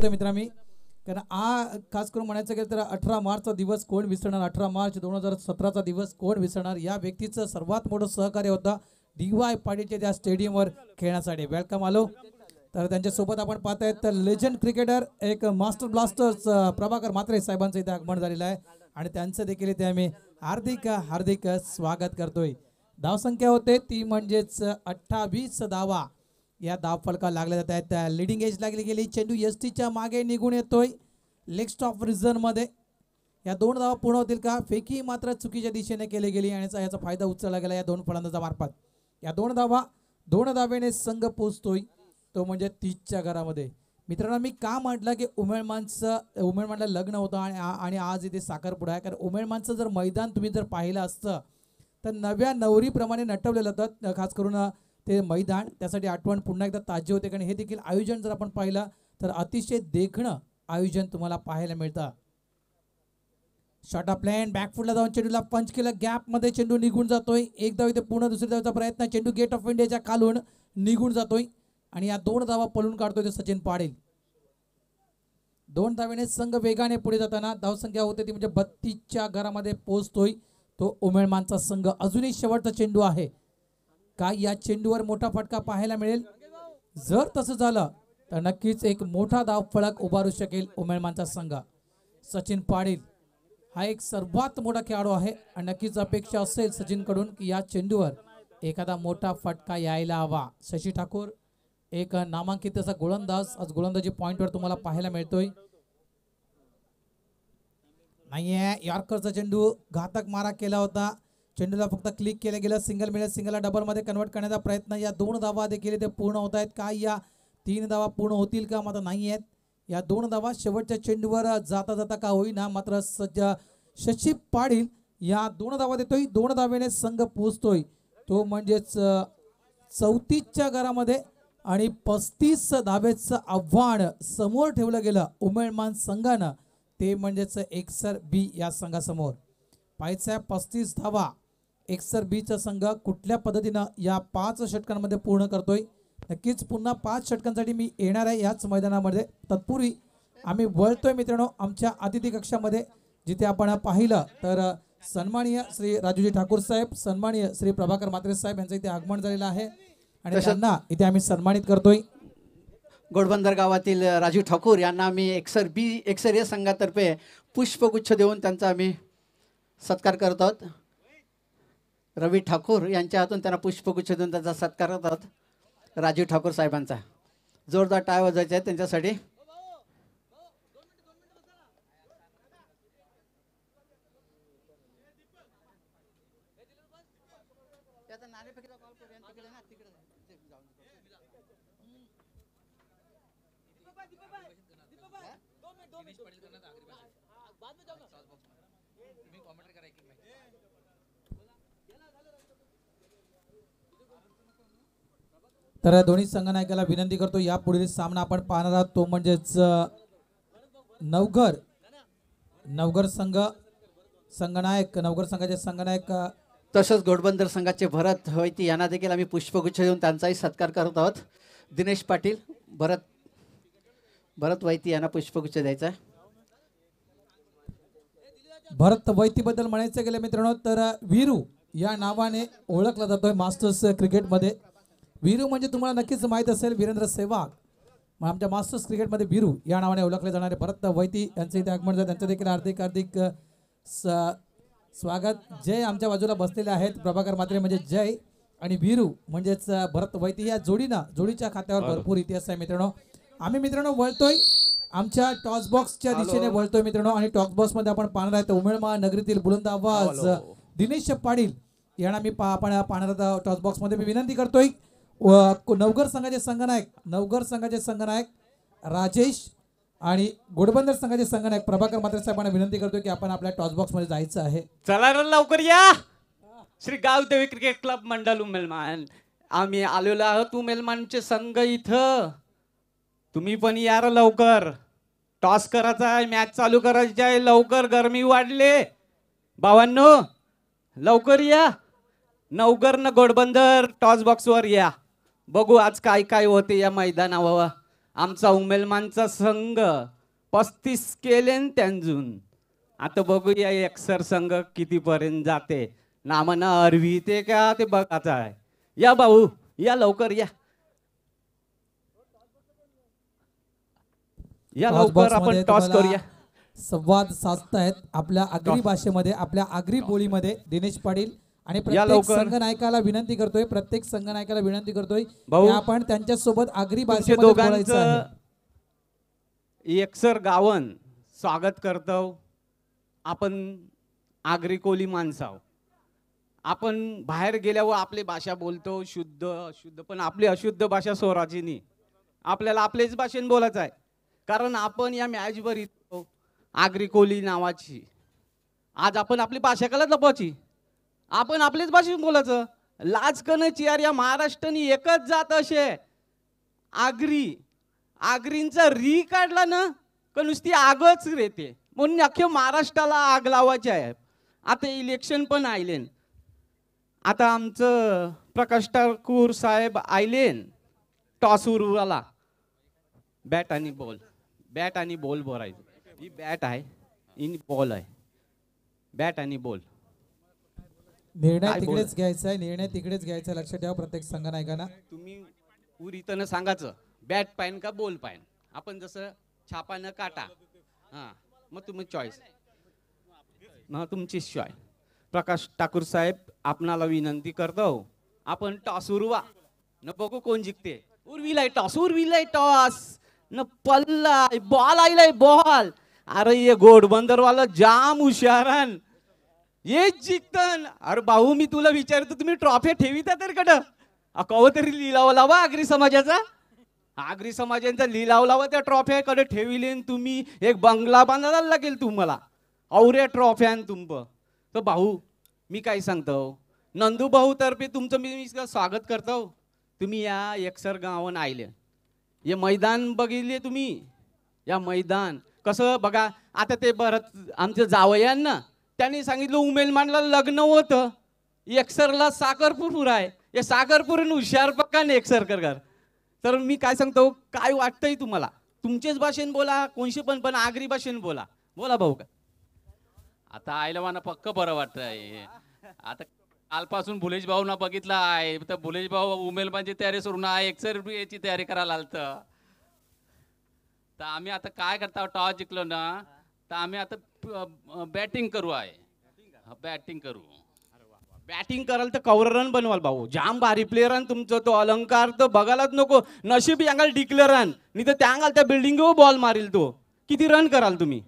होते मित्रा मी. कारण आ खास करून म्हणायचं गेलं तर अठरा मार्चचा दिवस कोण विसरणार? अठरा मार्च दोन हजार सतराचा दिवस कोण विसरणार? या व्यक्तीचं सर्वात मोठं सहकार्य होता डी वाय पाटीलच्या त्या स्टेडियमवर खेळण्यासाठी. वेलकम आलो. तर त्यांच्यासोबत आपण पाहतायत तर लेजंड क्रिकेटर एक मास्टर ब्लास्टर्स प्रभाकर म्हात्रे साहेबांचं इथे आगमन झालेलं आहे. आणि त्यांचं देखील इथे आम्ही हार्दिक हार्दिक स्वागत करतोय. धावसंख्या होते ती म्हणजेच अठ्ठावीस धावा या धाव फलका लागल्या जात आहेत. लिडिंग एज लागली गेली. चेंडू एस टीच्या मागे निघून येतोय. लेग स्टॉप रिझनमध्ये या दोन धावा पूर्ण होतील का? फेकी मात्र चुकीच्या दिशेने केली गेली आणि याचा याचा फायदा उचलला गेला या दोन फलंदाजा मार्फत. या दोन धावा दोन धावेने संघ पोचतोय. तो म्हणजे तीसच्या घरामध्ये. मित्रांनो मी का म्हटलं की उमेळमानचं उमेळमानला लग्न होतं आणि आणि आज इथे साखरपुडा आहे. कारण उमेळमानचं जर मैदान तुम्ही जर पाहिलं असतं तर नव्या नवरीप्रमाणे नटवलेलं होतं. खास करून ते मैदान त्यासाठी आठवण पुन्हा एकदा ताजी होते. कारण हे देखील आयोजन जर आपण पाहिलं तर अतिशय देखणं आयोजन तुम्हाला पाहायला मिळतं. शॉर्ट ऑफ प्लॅन बॅकफुटला जाऊन चेंडूला पंच केलं. गॅपमध्ये चेंडू निघून जातोय. एक धाव इथे पूर्ण दुसरी धावचा प्रयत्न. चेंडू गेट ऑफ इंडियाच्या खालून निघून जातोय. आणि या दोन धावा पळून काढतोय ते सचिन पाडेल दोन धावेने संघ वेगाने पुढे जाताना धावसंख्या होते ती म्हणजे बत्तीसच्या घरामध्ये पोहोचतोय. तो उमेळमानचा संघ. अजूनही शेवटचा चेंडू आहे. का या चेंडूवर मोठा फटका पाहायला मिळेल? जर तसं झालं तर नक्कीच एक मोठा धाव फळक उभारू शकेल उमेळमानचा संघ. सचिन पाडील हा एक सर्वात मोठा खेळाडू आहे आणि नक्कीच अपेक्षा असेल सचिनकडून की या चेंडूवर एखादा मोठा फटका यायला हवा. शशी ठाकूर एक नामांकित असा गोलंदाज. आज गोलंदाजी पॉईंटवर तुम्हाला पाहायला मिळतोय. नाहीये यॉर्करचा चेंडू घातक मारा केला होता. चेंडूला फक्त क्लिक केलं गेलं सिंगल मिळेल सिंगलला डबलमध्ये कन्वर्ट करण्याचा प्रयत्न या दोन धावा देखील ते पूर्ण होत आहेत. काय या तीन धावा पूर्ण होतील का? मात्र नाही आहेत. या दोन धावा शेवटच्या चेंडूवर जाता जाता का होईना? मात्र सज्ज शशी पाटील या दोन धावा देतोय. दोन धावेने संघ पोचतोय तो म्हणजेच चौतीसच्या घरामध्ये आणि पस्तीस धावेचं आव्हान समोर ठेवलं गेलं उमेळमान संघानं. ते म्हणजेच एक्सर बी या संघासमोर. पाहायचं आहे पस्तीस धावा. एकसर बीचा संघ कुठल्या पद्धतीनं या पाच षटकांमध्ये पूर्ण करतोय? नक्कीच पुन्हा पाच षटकांसाठी मी येणार आहे याच मैदानामध्ये. तत्पूर्वी आम्ही वळतोय मित्रांनो आमच्या अतिथी कक्षामध्ये. जिथे आपण पाहिलं तर सन्माननीय श्री राजूजी ठाकूर साहेब सन्माननीय श्री प्रभाकर मात्रे साहेब यांचं इथे आगमन झालेलं आहे. आणि त्यांना इथे आम्ही सन्मानित करतोय. गोडबंदर गावातील राजू ठाकूर यांना आम्ही एकसर बी एकसर या संघातर्फे पुष्पगुच्छ देऊन त्यांचा आम्ही सत्कार करत आहोत. रवी ठाकूर यांच्या हातून त्यांना पुष्पगुच्छ देऊन त्यांचा सत्कार करतात राजीव ठाकूर साहेबांचा. जोरदार टाय वाजायचा आहे त्यांच्यासाठी. तर दोन्ही संघनायकाला विनंती करतो या पुढील सामना आपण पाहणार आहोत. तो म्हणजेच नवघर नवघर संघ संघनायक नवघर संघाचे संघनायक तसंच घोडबंदर संघाचे भरत होयती यांना देखील आम्ही पुष्पगुच्छ देऊन त्यांचाही सत्कार करत आहोत. दिनेश पाटील भरत भरत वैती यांना पुष्पगुच्छ द्यायचा. भरत वैतीबद्दल म्हणायचं गेलं मित्रांनो तर वीरू या नावाने ओळखला जातोय मास्टर्स क्रिकेटमध्ये. वीरू म्हणजे तुम्हाला नक्कीच माहीत असेल वीरेंद्र सेवाग मग आमच्या मास्टर्स क्रिकेटमध्ये वीरू या नावाने ओळखले जाणारे भरत वैती यांचं इथे आगमन झालं. त्यांचं देखील हार्दिक हार्दिक स्वागत. जय आमच्या बाजूला बसलेले आहेत. प्रभाकर मात्रे म्हणजे जय आणि वीरू म्हणजेच भरत वैती. या जोडीनं जोडीच्या खात्यावर भरपूर इतिहास आहे मित्रांनो. आम्ही मित्रांनो वळतोय आमच्या टॉस बॉक्सच्या दिशेने वळतोय मित्रांनो आणि टॉस बॉक्समध्ये आपण पाहणार आहे उमेळमा नगरीतील बुलंद आवाज दिनेश पाटील. यांना मी आपण पाहणार आहोत टॉस बॉक्समध्ये मी विनंती करतोय व- नवघर संघाचे संघनायक नवघर संघाचे संघनायक राजेश आणि गोडबंदर संघाचे संघनायक प्रभाकर मात्रे साहेबांना विनंती करतो की आपण आपल्या टॉस बॉक्समध्ये जायचं आहे. चला रे लवकर या. श्री गावदेवी क्रिकेट क्लब मंडल उमेलमान आम्ही आलेलो आहोत उमेलमानचे संघ इथं. तुम्ही पण या रे लवकर. टॉस करायचा आहे मॅच चालू करायची आहे लवकर गरमी वाढले. भावांनो लवकर या. नवकर न गोडबंदर टॉस बॉक्सवर या. बघू आज काय काय होते या मैदानावर. आमचा उमेलमानचा संघ पस्तीस केले त्यांजून. आता बघूया एकसर संघ कितीपर्यंत जाते. नामानं अरवी ते का ते बघायचं आहे. या भाऊ या लवकर या. या लवकर आपण टॉस करूया. संवाद साधतायत. आपल्या आगरी भाषेमध्ये आपल्या आगरी बोलीमध्ये दिनेश पाटील आणि प्रत्येक लवकर. संघनायकाला विनंती करतोय प्रत्येक संघनायकाला विनंती करतोय भाऊ, की आपण त्यांच्यासोबत आगरी तुमचे भाषेमध्ये बोलायचं आहे. दोघांचं एकसर गावन स्वागत करतो आपण आगरी कोली माणसाव. आपण बाहेर गेल्यावर आपली भाषा बोलतो शुद्ध अशुद्ध पण आपली अशुद्ध भाषा स्वराची नाही आपल्याला आपल्याच भाषेने बोलायचं आहे. कारण आपण या मॅचवर येतो आगरी कोली नावाची. आज आपण आपली भाषा कला जपायची आपण आपल्याच भाषेत बोलायचं. लाचकन कणची यार या महाराष्ट्राने एकच जात असे. आगरी. आगरींचा री काढला ना का नुसती आगच रेते. म्हणून अख्ख्या महाराष्ट्राला आग लावायची आहे. आता इलेक्शन पण आयलेन. आता आमचं प्रकाश ठाकूर साहेब आयलेन. टॉस उरवाला. बॅट आणि बॉल. बॅट आणि बॉल भरायचं. ही बॅट आहे. इन बॉल आहे. बॅट आणि बॉल. निर्णय? तिकडेच घ्यायचा आहे निर्णय तिकडेच घ्यायचा. लक्षात ठेवा प्रत्येक संघनायकांना. तुम्ही उर इथं सांगायचं बॅट पाईन का बॉल पाईन आपण जसं छापानं काटा. हां मग तुम्ही चॉईस तुमची चॉईस प्रकाश ठाकूर साहेब आपणाला विनंती करतो आपण टॉस उरवा. न बघू कोण जिंकते. उर्विलाय टॉस उर्विलाय टॉस न पल्लाय बॉल आईलाय बॉल अरे ये घोडबंदरवाला जाम हुशारान ये जिंकतन अरे भाऊ मी तुला विचारतो तुम्ही ट्रॉफी ठेवीता तर कड. कव तरी लिलाव लावा आगरी समाजाचा. आगरी समाजांचा लिलाव लावा त्या ट्रॉफ्याकडे ठेविले न तुम्ही. एक बंगला बांधायला लागेल तुम्हाला. औऱ्या ट्रॉफ्यान तुंब तर भाऊ मी काय सांगतो? नंदू भाऊ तर्फे तुमचं मी स्वागत करतो. तुम्ही या एकसर गावान आयले. हे मैदान बघितले तुम्ही? या मैदान. कसं बघा आता ते बरं आमचं जावयान ना. त्यांनी सांगितलं उमेलमानला लग्न होतं. एकसरला साखरपूर आहे. या साखरपूर हुशार पक्का एकसर कर तर मी काय सांगतो काय वाटतंय तुम्हाला? तुमचेच भाषेन बोला कोणशी पण पण आगरी भाषेन बोला. बोला भाऊ का? आता आईला मला पक्क बरं वाटतंय. आता कालपासून भुलेश भाऊना बघितला आहे. तर भुलेश भाऊ उमेलबांची तयारी सुरू आहे एकसर याची तयारी करायला आलत. तर आम्ही आता काय करता टॉस जिंकलो ना तर आम्ही आता बॅटिंग करू आहे. बॅटिंग करू. बॅटिंग कराल तर कवर रन बनवाल भाऊ. जाम भारी प्लेअर आणि तुमचं तो अलंकार तर बघायलाच नको. नशीब यांगाल डिक्लेअर रन नाही तर त्या त्या बिल्डिंग बॉल मारील तो. किती रन कराल तुम्ही?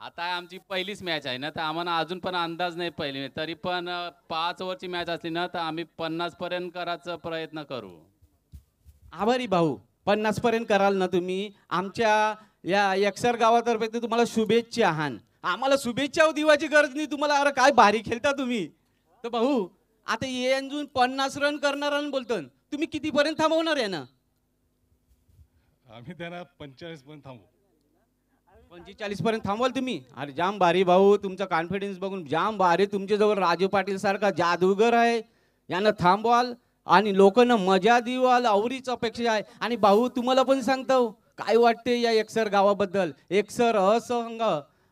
आता आमची पहिलीच मॅच आहे ना तर आम्हाला अजून पण अंदाज नाही पहिली. तरी पण पाच ओव्हरची मॅच असली ना तर आम्ही पन्नास पर्यंत करायचा प्रयत्न करू. आभारी भाऊ. पन्नास पर्यंत कराल ना तुम्ही. आमच्या या एकसर गावातर्फे ते तुम्हाला शुभेच्छा आहान आम्हाला शुभेच्छा दिवाची गरज नाही. तुम्हाला अरे काय भारी खेळता तुम्ही. तर भाऊ आता ये अजून पन्नास रन करणार बोलतो तुम्ही कितीपर्यंत थांबवणार आहे ना आम्ही त्यांना पंचेचाळीस पर्यंत थांबू पंचेचाळीस पर्यंत थांबवाल तुम्ही? अरे जाम भारी भाऊ तुमचा कॉन्फिडन्स बघून जाम भारी. तुमच्या जवळ राजू पाटील सारखा जादूगर आहे. यांना थांबवाल आणि लोकांना मजा देवाल आवरीच अपेक्षा आहे. आणि भाऊ तुम्हाला पण सांगतो काय वाटते या एकसर गावाबद्दल? एकसर असंग.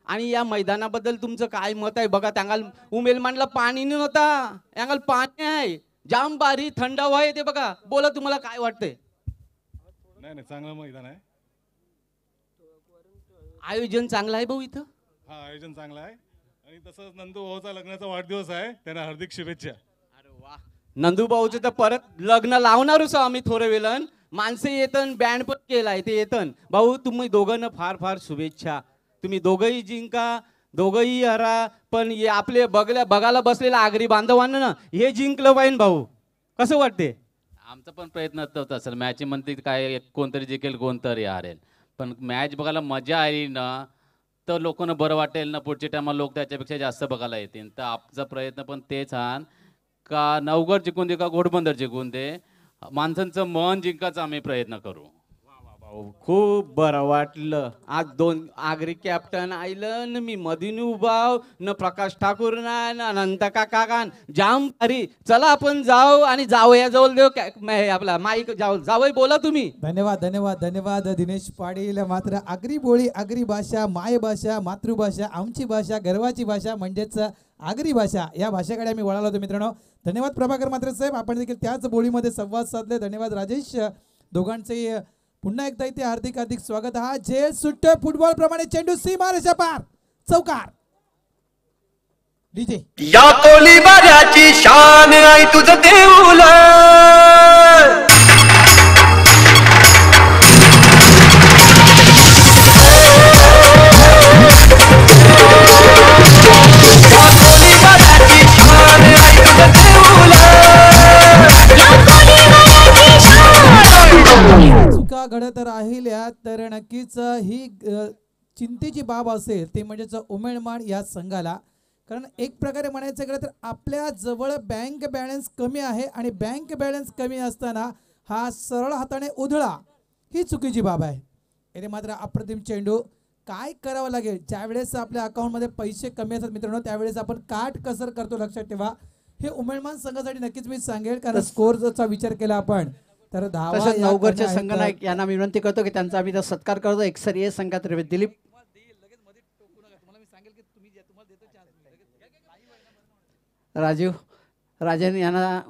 आणि या मैदानाबद्दल तुमचं काय मत आहे? बघा त्यांगाल उमेलमानला पाणी नव्हता. यांगाल पाणी आहे. जाम भारी थंड हवा आहे ते बघा. बोला तुम्हाला काय वाटतंय? नाही नाही चांगलं मैदान आहे. आयोजन चांगलं आहे भाऊ इथं? हा आयोजन चांगलं आहे. आणि तसंच नंदू भाऊचा लग्नाचा वाढदिवस आहे. त्यांना हार्दिक शुभेच्छा. नंदू भाऊचं तर परत लग्न लावणारच आम्ही थोडं वेळन. माणसं येतन बँड पण केलाय ते येतन. भाऊ तुम्ही दोघांना फार फार शुभेच्छा. तुम्ही दोघंही जिंका दोघंही हरा पण हे आपले बघल्या बघायला बसलेल्या आगरी बांधवांना ना हे जिंकलं पाहिजे भाऊ. कसं वाटते आमचा पण प्रयत्न होता सर मॅच म्हणते काय कोणतरी जिंकेल कोणतरी हारेल. पण मॅच बघायला मजा आली ना तर लोकांना बरं वाटेल ना पुढच्या टायमा लोक त्याच्यापेक्षा जास्त बघायला येतील. तर आमचा प्रयत्न पण तेच आण का नवगड जिंकून दे का घोडबंदर जिंकून दे? माणसांचं मन जिंकायचा आम्ही प्रयत्न करू. भाऊ खूप बरं वाटलं. आज दोन आगरी कॅप्टन आईलं न मी मधीन उभाव न प्रकाश ठाकूर ना न अनंत काका कान जाम भारी. चला आपण जाऊ आणि जाऊ या जवळ. देऊ कॅ- मै- आपला माईक जाऊ जावई बोला तुम्ही. धन्यवाद धन्यवाद धन्यवाद दिनेश पाटील मात्र आगरी बोळी आगरी भाषा माय भाषा मातृभाषा आमची भाषा गर्वाची भाषा म्हणजेच आगरी भाषा या भाषेकडे आम्ही वळालो होतो मित्रांनो. धन्यवाद प्रभाकर मात्र साहेब. आपण देखील त्याच बोळीमध्ये संवाद साधले. धन्यवाद राजेश. दोघांचे पुन्हा एकदा इथे हार्दिक हार्दिक स्वागत. हा जे सुट्ट फुटबॉल प्रमाणे चेंडू सीमारेषा पार. चौकार. डीजे. या कोली बाऱ्याची शान आई तुझं देऊला. चुका घडत राहिल्या तर नक्कीच ही चिंतेची बाब असेल ते म्हणजेच उमेळमाड या संघाला. कारण एक प्रकारे म्हणायचं गेलं तर आपल्या जवळ बँक बॅलन्स कमी आहे आणि बँक बॅलन्स कमी असताना हा सरळ हाताने उधळा ही चुकीची बाब आहे. येथे मात्र अप्रतिम चेंडू काय करावं लागेल? ज्यावेळेस आपल्या अकाउंटमध्ये पैसे कमी असतात मित्रांनो त्यावेळेस आपण काट कसर करतो लक्षात ठेवा. हे उमेळमान संघासाठी नक्कीच मी सांगेल कारण स्कोरचा विचार केला आपण. तर धावा तसंच या नवगडचे कमी आहेत. संघनायक यांना मी विनंती करतो की त्यांचा आम्ही सत्कार करतो. एकसर संघात दिलीप. राजीव राजन यांना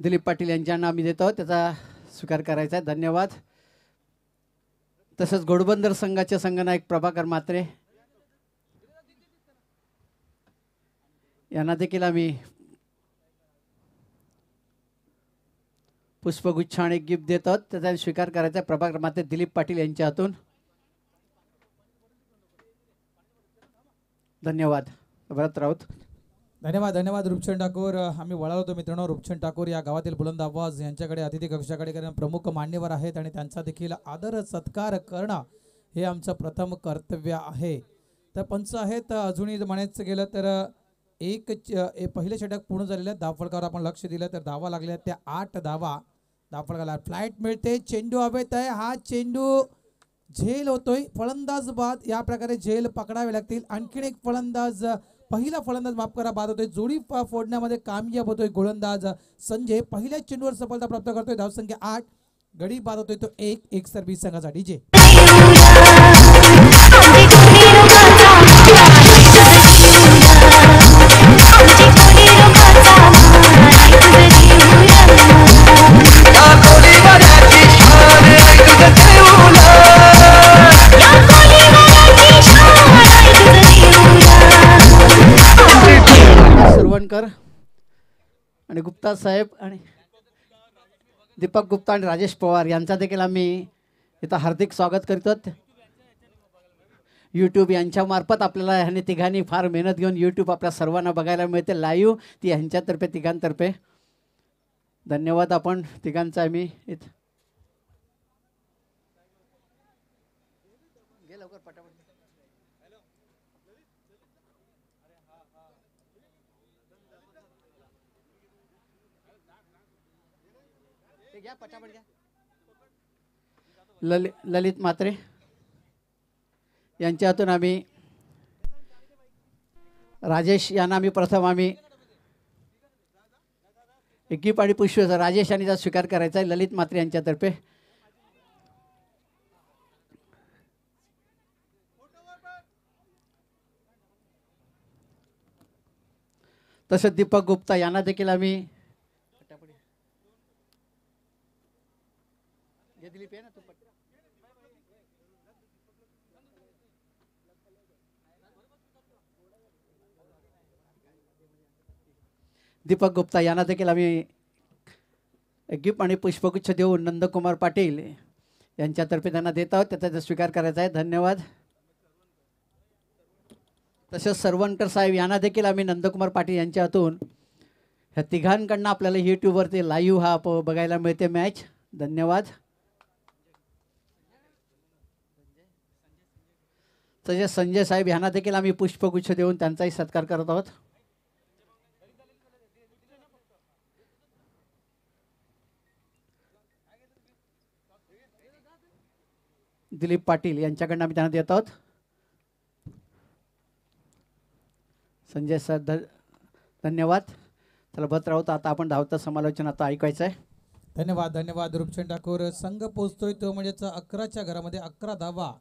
दिलीप पाटील यांच्यांना आम्ही देतो. त्याचा स्वीकार करायचा आहे. धन्यवाद. तसंच घोडबंदर संघाचे संघनायक प्रभाकर म्हात्रे. यांना देखील आम्ही पुष्पगुच्छ आणि गिफ्ट देतात. त्याचा स्वीकार करायचा आहे. प्रभाकर दिलीप पाटील यांच्या हातून. धन्यवाद. व्रत राऊत. धन्यवाद धन्यवाद रूपचंद ठाकूर. आम्ही वळालो होतो मित्रांनो रूपचंद ठाकूर या गावातील बुलंद आवाज यांच्याकडे अतिथी कक्षाकडे कारण प्रमुख मान्यवर आहेत आणि त्यांचा देखील आदर सत्कार करणं हे आमचं प्रथम कर्तव्य आहे. तर पंच आहेत अजूनही म्हणायचं गेलं तर एक च- पहिले षटक पूर्ण झालेलं आहे. धावफळकावर आपण लक्ष दिलं तर धावा लागल्या त्या आठ धावा. धावफळकाला फ्लाईट मिळते. चेंडू हवेत आहे. हा चेंडू झेल होतोय. फलंदाज बाद या प्रकारे झेल पकडावे लागतील. आणखीन एक फलंदाज पहिला फलंदाज माफ करा बाद होतोय. जोडी फोडण्यामध्ये कामयाब होतोय गोलंदाज संजय. पहिल्या चेंडूवर सफलता प्राप्त करतोय धावसंख्या आठ. गडी बाद होतोय तो एक. एक सर्व्हिस संघासाठी जे सरवणकर आणि गुप्ता साहेब आणि दीपक गुप्ता आणि राजेश पवार यांचा देखील आम्ही इथं हार्दिक स्वागत करतो यूट्यूब यांच्यामार्फत आपल्याला ह्याने तिघांनी फार मेहनत घेऊन यूट्यूब आपल्या सर्वांना बघायला मिळते. लाईव्ह ती ह्यांच्यातर्फे तिघांतर्फे. धन्यवाद आपण तिघांचा आम्ही इथं ललित ललित मात्रे यांच्या हातून आम्ही राजेश यांना आम्ही प्रथम आम्ही गिफ्ट आणि पुष्प राजेश यांनी त्याचा स्वीकार करायचा आहे ललित मात्रे यांच्यातर्फे. तसंच दीपक गुप्ता यांना देखील आम्ही दिलीप, ये ना तू पट- दीपक गुप्ता यांना देखील आम्ही गिफ्ट आणि पुष्पगुच्छ देऊन नंदकुमार पाटील यांच्यातर्फे त्यांना देत आहोत. त्याचा स्वीकार करायचा आहे धन्यवाद. तसेच सरवणकर साहेब यांना देखील आम्ही नंदकुमार पाटील यांच्या हातून ह्या तिघांकडनं आपल्याला यूट्यूबवरती लाईव्ह हा प- बघायला मिळते मॅच धन्यवाद. तसेच संजय साहेब यांना देखील आम्ही पुष्पगुच्छ देऊन त्यांचाही सत्कार करत आहोत. दिलीप पाटील यांच्याकडनं आम्ही त्यांना देत आहोत. संजय सर ध धन्यवाद. चला भत राहूत आता आपण धावतं समालोचन आता ऐकायचं आहे धन्यवाद धन्यवाद. रूपचंद ठाकूर संघ पोहोचतोय तो म्हणजेच अकराच्या घरामध्ये अकरा धावा.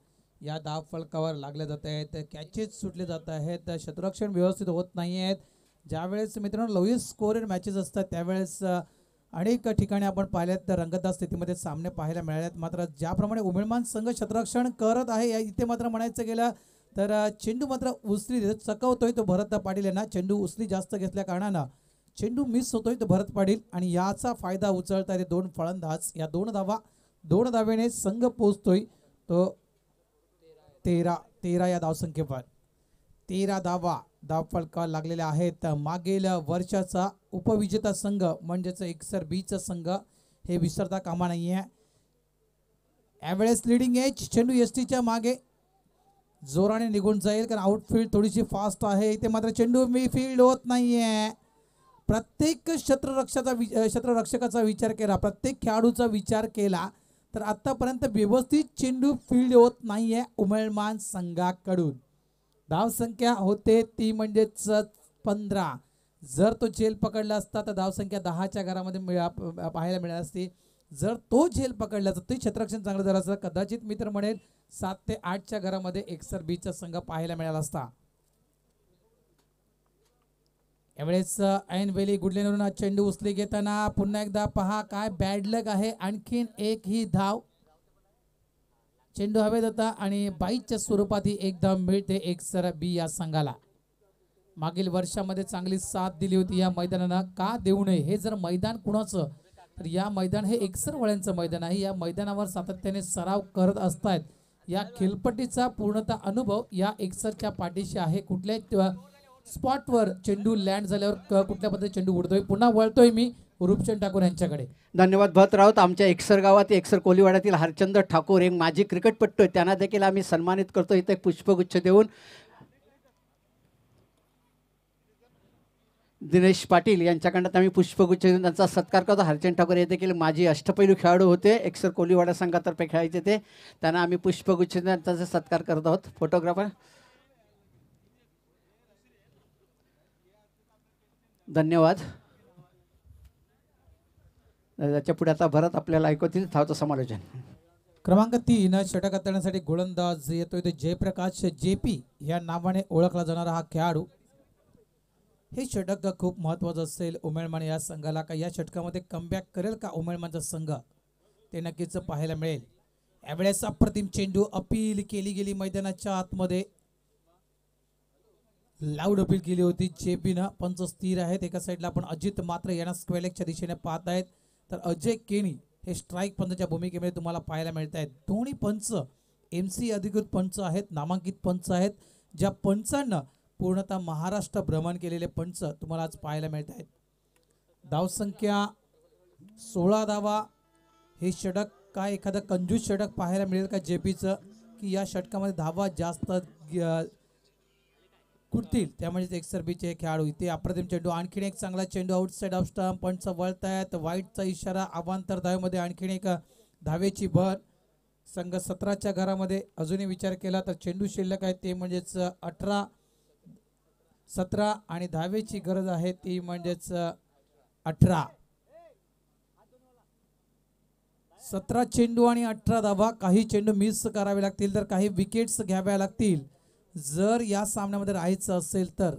या दाब फलकावर लागल्या जात आहेत कॅचेस सुटले जात आहेत शत्रुरक्षण व्यवस्थित होत नाही आहेत. ज्यावेळेस मित्रांनो लोएस्ट स्कोर मॅचेस असतात त्यावेळेस अनेक ठिकाणी आपण पाहिल्यात तर रंगतदार स्थितीमध्ये सामने पाहायला मिळालेत. मात्र ज्याप्रमाणे उमेळमान संघ शत्ररक्षण करत आहे या इथे मात्र म्हणायचं गेलं तर चेंडू मात्र उचली चकवतोय तो भरत पाटील यांना. चेंडू उसली जास्त घेतल्या कारणानं चेंडू मिस होतोय तो भरत पाटील आणि याचा फायदा उचलता येते दोन फलंदाज. या दोन धावा दोन धावेने संघ पोचतोय तो तेरा तेरा या धावसंख्येवर. तेरा धावा धाव फलकावर लागलेल्या आहेत? मागील वर्षाचा उपविजेता संघ म्हणजेच एकसर बीचा संघ हे विसरता कामा नाही आहे यावेळेस लिडिंग एच चेंडू एस टीच्या मागे जोराने निघून जाईल कारण आउटफील्ड थोडीशी फास्ट आहे. इथे मात्र चेंडू मी फील्ड होत नाही आहे प्रत्येक क्षेत्ररक्षाचा वि शत्ररक्षकाचा क्षेत्ररक्षकाचा विचार केला प्रत्येक खेळाडूचा विचार केला तर आतापर्यंत व्यवस्थित चेंडू फील्ड होत नाही आहे उमेळमान संघाकडून धावसंख्या होते ती म्हणजेच पंधरा. जर तो झेल पकडला असता तर धावसंख्या दहाच्या घरामध्ये मिळा पाहायला मिळाली असती. जर तो झेल पकडला तर ते क्षेत्ररक्षण चांगलं झालं असतं कदाचित मी तर म्हणेल सात ते आठच्या घरामध्ये एकसर बीचा संघ पाहायला मिळाला असता. यावेळेस ऐन वेळी गुडलेनवरून चेंडू उचली घेताना पुन्हा एकदा पहा काय बॅड लक आहे. आणखीन एक ही धाव. चेंडू हवेत होता आणि बाईच्या स्वरूपात ही एक धाव मिळते एकसर बी या संघाला. मागील वर्षामध्ये चांगली साथ दिली होती या मैदानानं. का देऊ नये? हे जर मैदान कुणाचं? तर या मैदान हे एकसर वळ्यांचं मैदान आहे. या मैदानावर सातत्याने सराव करत असतायत. या खेळपट्टीचा पूर्णतः अनुभव या एकसरच्या पाठीशी आहे. कुठल्याही स्पॉटवर चेंडू लँड झाल्यावर कुठल्या पद्धतीने चेंडू उडतोय पुन्हा वळतोय मी रूपचंद ठाकूर यांच्याकडे. धन्यवाद भत राऊत. आमच्या एकसर गावात एकसर कोलीवाड्यातील हरचंद्र ठाकूर एक माजी क्रिकेटपट्टू आहे. त्यांना देखील आम्ही सन्मानित करतो. इथे पुष्पगुच्छ देऊन. दिनेश पाटील यांच्याकडनं आम्ही पुष्पगुच्छ देऊन त्यांचा सत्कार करतो. हरचंद ठाकूर हे देखील माजी अष्टपैलू खेळाडू होते. एकसर कोलीवाडा संघातर्फे खेळायचे ते. त्यांना आम्ही पुष्पगुच्छ देऊन त्यांचा सत्कार करत आहोत. फोटोग्राफर धन्यवाद. त्याच्या पुढे आता भरत आपल्याला ऐकवतील धावतं समालोचन. क्रमांक तीन षटक हाताळण्यासाठी गोलंदाज येतोय तो जयप्रकाश जे पी या नावाने ओळखला जाणारा हा खेळाडू. हे षटक खूप महत्वाचं असेल उमेळमान या संघाला? का या षटकामध्ये कमबॅक करेल का उमेळमानचा संघ? ते नक्कीच पाहायला मिळेल. यावेळेस अप्रतिम चेंडू अपील केली गेली मैदानाच्या आतमध्ये. लाऊड अपील केली होती. जेपीनं पंच स्थिर आहेत. एका साईडला आपण अजित मात्र यांना स्क्वेलेकच्या दिशेने पाहत आहेत. तर अजय केणी हे स्ट्राईक पंचच्या भूमिकेमध्ये तुम्हाला पाहायला मिळत आहेत. दोन्ही पंच एम सी अधिकृत पंच आहेत नामांकित पंच आहेत. ज्या पंचांना पूर्णतः महाराष्ट्र भ्रमण केलेले पंच तुम्हाला आज पाहायला मिळत आहेत. धावसंख्या सोळा धावा. हे षटक काय एखादं कंजूस षटक पाहायला मिळेल का जेपीचं की या षटकामध्ये धावा जास्त ग- कुठतील त्यामुळे एक सरबीचे खेळाडू इथे अप्रतिम चेंडू. आणखीन एक चांगला चेंडू आउटसाईड ऑफ स्टंप पंच वळतायत वाईटचा इशारा अवांतर धावेमध्ये आणखीन एक धावेची भर. संघ सतराच्या घरामध्ये अजूनही विचार केला तर चेंडू शिल्लक आहे. ते म्हणजेच अठरा सतरा आणि धावेची गरज आहे. ती म्हणजेच अठरा. सतरा चेंडू आणि अठरा धावा. काही चेंडू मिस करावे लागतील तर काही विकेट्स घ्याव्या लागतील. जर या सामन्यामध्ये राहायचं असेल तर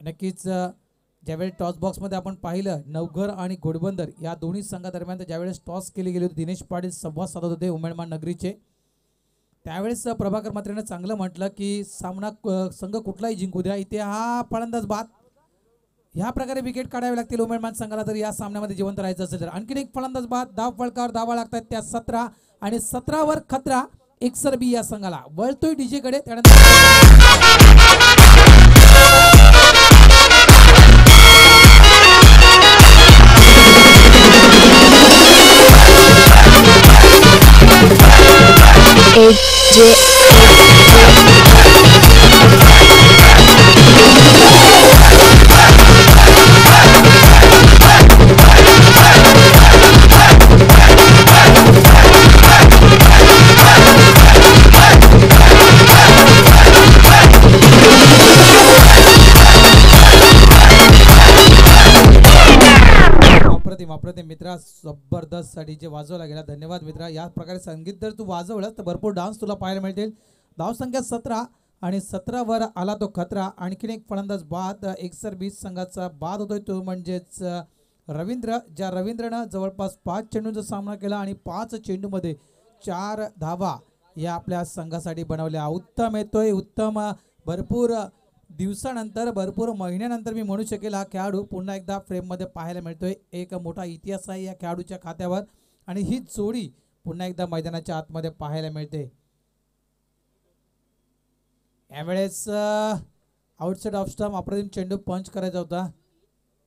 नक्कीच ज्यावेळेस टॉस बॉक्समध्ये आपण पाहिलं नवघर आणि घोडबंदर या दोन्ही संघादरम्यान तर ज्यावेळेस टॉस केली गेली होती दिनेश पाटील संवाद साधत होते उमेदमान नगरीचे. त्यावेळेस प्रभाकर मात्रेनं चांगलं म्हटलं की सामना संघ कुठलाही जिंकू द्या इथे हा फलंदाज बाद. ह्या प्रकारे विकेट काढावे लागतील उमेडमान संघाला जर या सामन्यामध्ये जिवंत राहायचं असेल तर. आणखीन एक फलंदाज बाद धाव फळकावर धावा लागतात त्या सतरा आणि सतरावर खतरा. एकसर बी या संघाला. वळतोय डीजे कडे त्यानंतर डान्ससाठी साठी जे वाजवला गेला धन्यवाद मित्रा. या प्रकारे संगीत जर तू वाजवलंस तर भरपूर डान्स तुला पाहायला मिळतील. धावसंख्या सतरा आणि सतरावर आला तो खतरा. आणखीन एक फलंदाज बाद एकसर बीस संघाचा बाद होतोय तो म्हणजेच रवींद्र. ज्या रवींद्रनं जवळपास पाच चेंडूंचा सामना केला आणि पाच चेंडूमध्ये चार धावा या आपल्या संघासाठी बनवल्या. उत्तम येतोय. उत्तम भरपूर दिवसानंतर भरपूर महिन्यानंतर मी म्हणू शकेल हा खेळाडू पुन्हा एकदा फ्रेममध्ये पाहायला मिळतोय. एक मोठा इतिहास आहे या खेळाडूच्या खात्यावर आणि ही जोडी पुन्हा एकदा मैदानाच्या आतमध्ये पाहायला मिळते. यावेळेस आउटसाईड ऑफ स्टम अप्रतिम चेंडू पंच करायचा होता.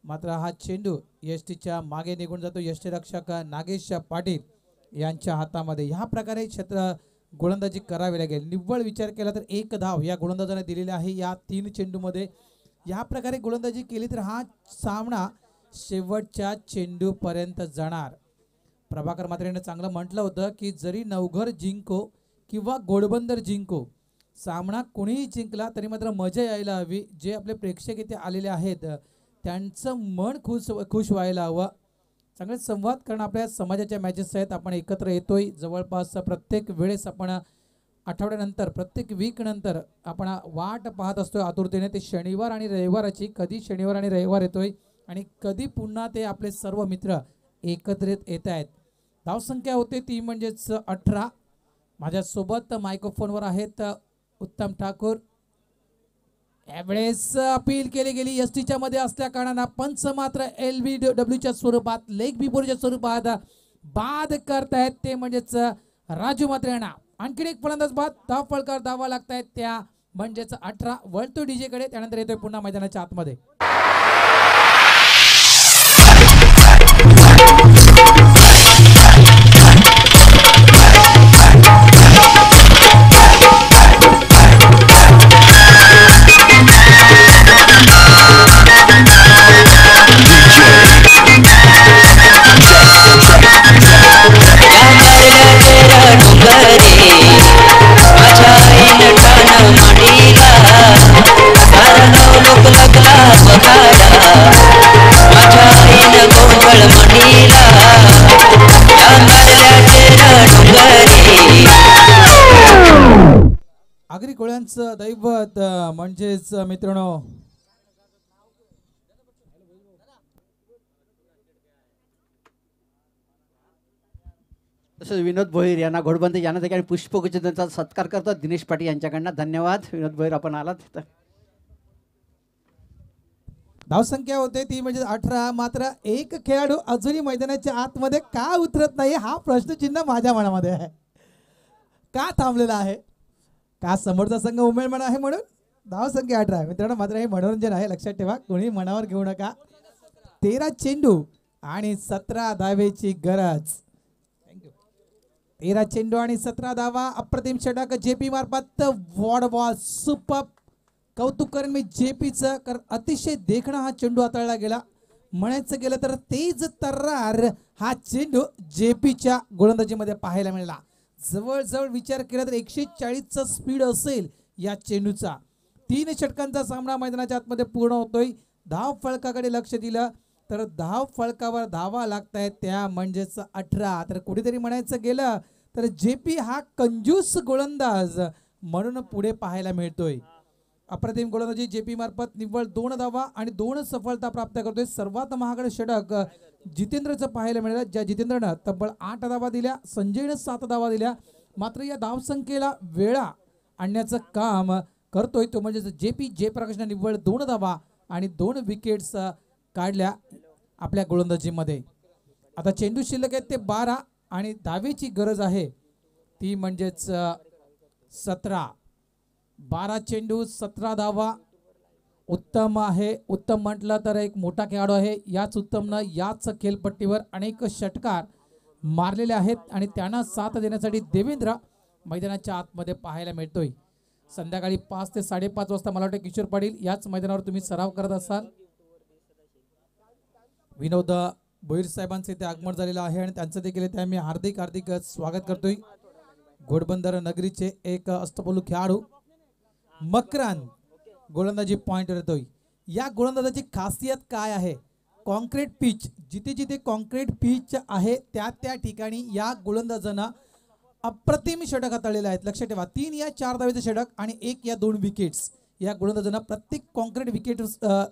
मात्र हा चेंडू एस टीच्या मागे निघून जातो. एस टी रक्षक नागेश पाटील यांच्या हातामध्ये. ह्या प्रकारे क्षेत्र गोलंदाजी करावी लागेल. निव्वळ विचार केला तर एक धाव या गोलंदाजाने दिलेली आहे. या तीन चेंडूमध्ये या प्रकारे गोलंदाजी केली तर हा सामना शेवटच्या चेंडूपर्यंत जाणार. प्रभाकर मात्रेने चांगलं म्हटलं होतं की जरी नवघर जिंको किंवा गोडबंदर जिंको सामना कोणीही जिंकला तरी मात्र मजा यायला हवी. जे आपले प्रेक्षक इथे आलेले आहेत त्यांचं मन खुश खुश व्हायला हवं. चांगले संवाद कारण आपल्या समाजाच्या मॅचेस आहेत. आपण एकत्र येतोय. जवळपास प्रत्येक वेळेस आपण आठवड्यानंतर प्रत्येक वीक नंतर आपण वाट पाहत असतोय आतुरतेने. ते शनिवार आणि रविवाराची कधी शनिवार आणि रविवार येतोय आणि कधी पुन्हा ते आपले सर्व मित्र एकत्रित येत आहेत. धावसंख्या होते ती म्हणजेच अठरा. माझ्यासोबत मायक्रोफोनवर आहेत उत्तम ठाकूर. यावेळेस अपील केली गेली एस टीच्या मध्ये असल्या कारणानं पंच मात्र एल बी डब्ल्यूच्या स्वरूपात लेख बिबोरच्या स्वरूपात बाद करतायत. ते म्हणजेच राजू मात्र यांना आणखीन एक फलंदाज बाद धाव फळकार धावा लागतायत. त्या म्हणजेच अठरा वळतो डीजे कडे. त्यानंतर येतोय पुन्हा मैदानाच्या आतमध्ये. म्हणजेच मित्रांनो तसंच विनोद भोईर यांना घोडबंद यांना ठिकाणी पुष्पगुच्छ त्यांचा सत्कार करतात. दिनेश पाटील यांच्याकडनं धन्यवाद. विनोद भोईर आपण आलात धावसंख्या होते ती म्हणजे अठरा मात्र एक खेळाडू अजूनही मैदानाच्या आतमध्ये का उतरत नाही हा प्रश्नचिन्ह माझ्या मनामध्ये आहे. का थांबलेला आहे? का समोरचा संघ उमेदवार आहे म्हणून? धावसंख्या अठरा मित्रांनो मात्र हे मनोरंजन आहे. लक्षात ठेवा कोणी मनावर घेऊ नका. तेरा चेंडू आणि सतरा धावेची गरज. तेरा चेंडू आणि सतरा धावा अप्रतिम षटक. जेपी मार्फत वॉर्ड बॉल सुपर. कौतुक करेन मी जेपीचं कारण अतिशय देखणा हा चेंडू हाताळला गेला. म्हणायचं गेलं तर तेज तर्रार हा चेंडू जेपीच्या गोलंदाजीमध्ये पाहायला मिळाला. जवळजवळ विचार केला तर एकशे चाळीसचा स्पीड असेल या चेंडूचा. तीन षटकांचा सामना मैदानाच्या आतमध्ये पूर्ण होतोय. धाव फळकाकडे लक्ष दिलं तर धाव फळकावर धावा लागतायत. त्या म्हणजेच अठरा. तर कुठेतरी म्हणायचं गेलं तर जे पी हा कंजूस गोलंदाज म्हणून पुढे पाहायला मिळतोय. अप्रतिम गोलंदाजी जेपी मार्फत निव्वळ दोन धावा आणि दोन सफलता प्राप्त करतोय. सर्वात महागड षटक जितेंद्रचं पाहायला मिळालं ज्या जितेंद्रनं तब्बल आठ धावा दिल्या संजयनं सात धावा दिल्या. मात्र या धावसंख्येला वेळा आणण्याचं काम करतोय तो म्हणजे जे पी जयप्रकाशनं निव्वळ दोन धावा आणि दोन विकेट्स काढल्या आपल्या गोलंदाजीमध्ये. आता चेंडू शिल्लक आहेत ते बारा आणि दहावीची गरज आहे. ती म्हणजेच सतरा. बारा चेंडू सतरा धावा. उत्तम आहे उत्तम म्हटलं तर एक मोठा खेळाडू आहे. याच उत्तमनं याच खेळपट्टीवर अनेक षटकार मारलेले आहेत आणि त्यांना साथ देण्यासाठी देवेंद्र मैदानाच्या आतमध्ये पाहायला मिळतोय. संध्याकाळी पाच ते साडेपाच वाजता मला वाटतं किशोर पाटील याच मैदानावर तुम्ही सराव करत असाल. विनोद भोईर साहेबांचं इथे आगमन झालेलं आहे आणि त्यांचं देखील इथे आम्ही हार्दिक हार्दिक स्वागत करतोय. घोडबंदर नगरीचे एक अष्टपलू खेळाडू मकरान गोलंदाजी पॉइंट येतोय. या गोलंदाजाची खासियत काय आहे? कॉन्क्रीट पिच जिथे जिथे कॉन्क्रीट पिच आहे त्या त्या ठिकाणी या गोलंदाजांना अप्रतिम षटक हाताळलेले आहेत. लक्षात ठेवा तीन या चार धावेचे षटक आणि एक या दोन विकेट्स या गोलंदाजांना प्रत्येक कॉन्क्रीट विकेट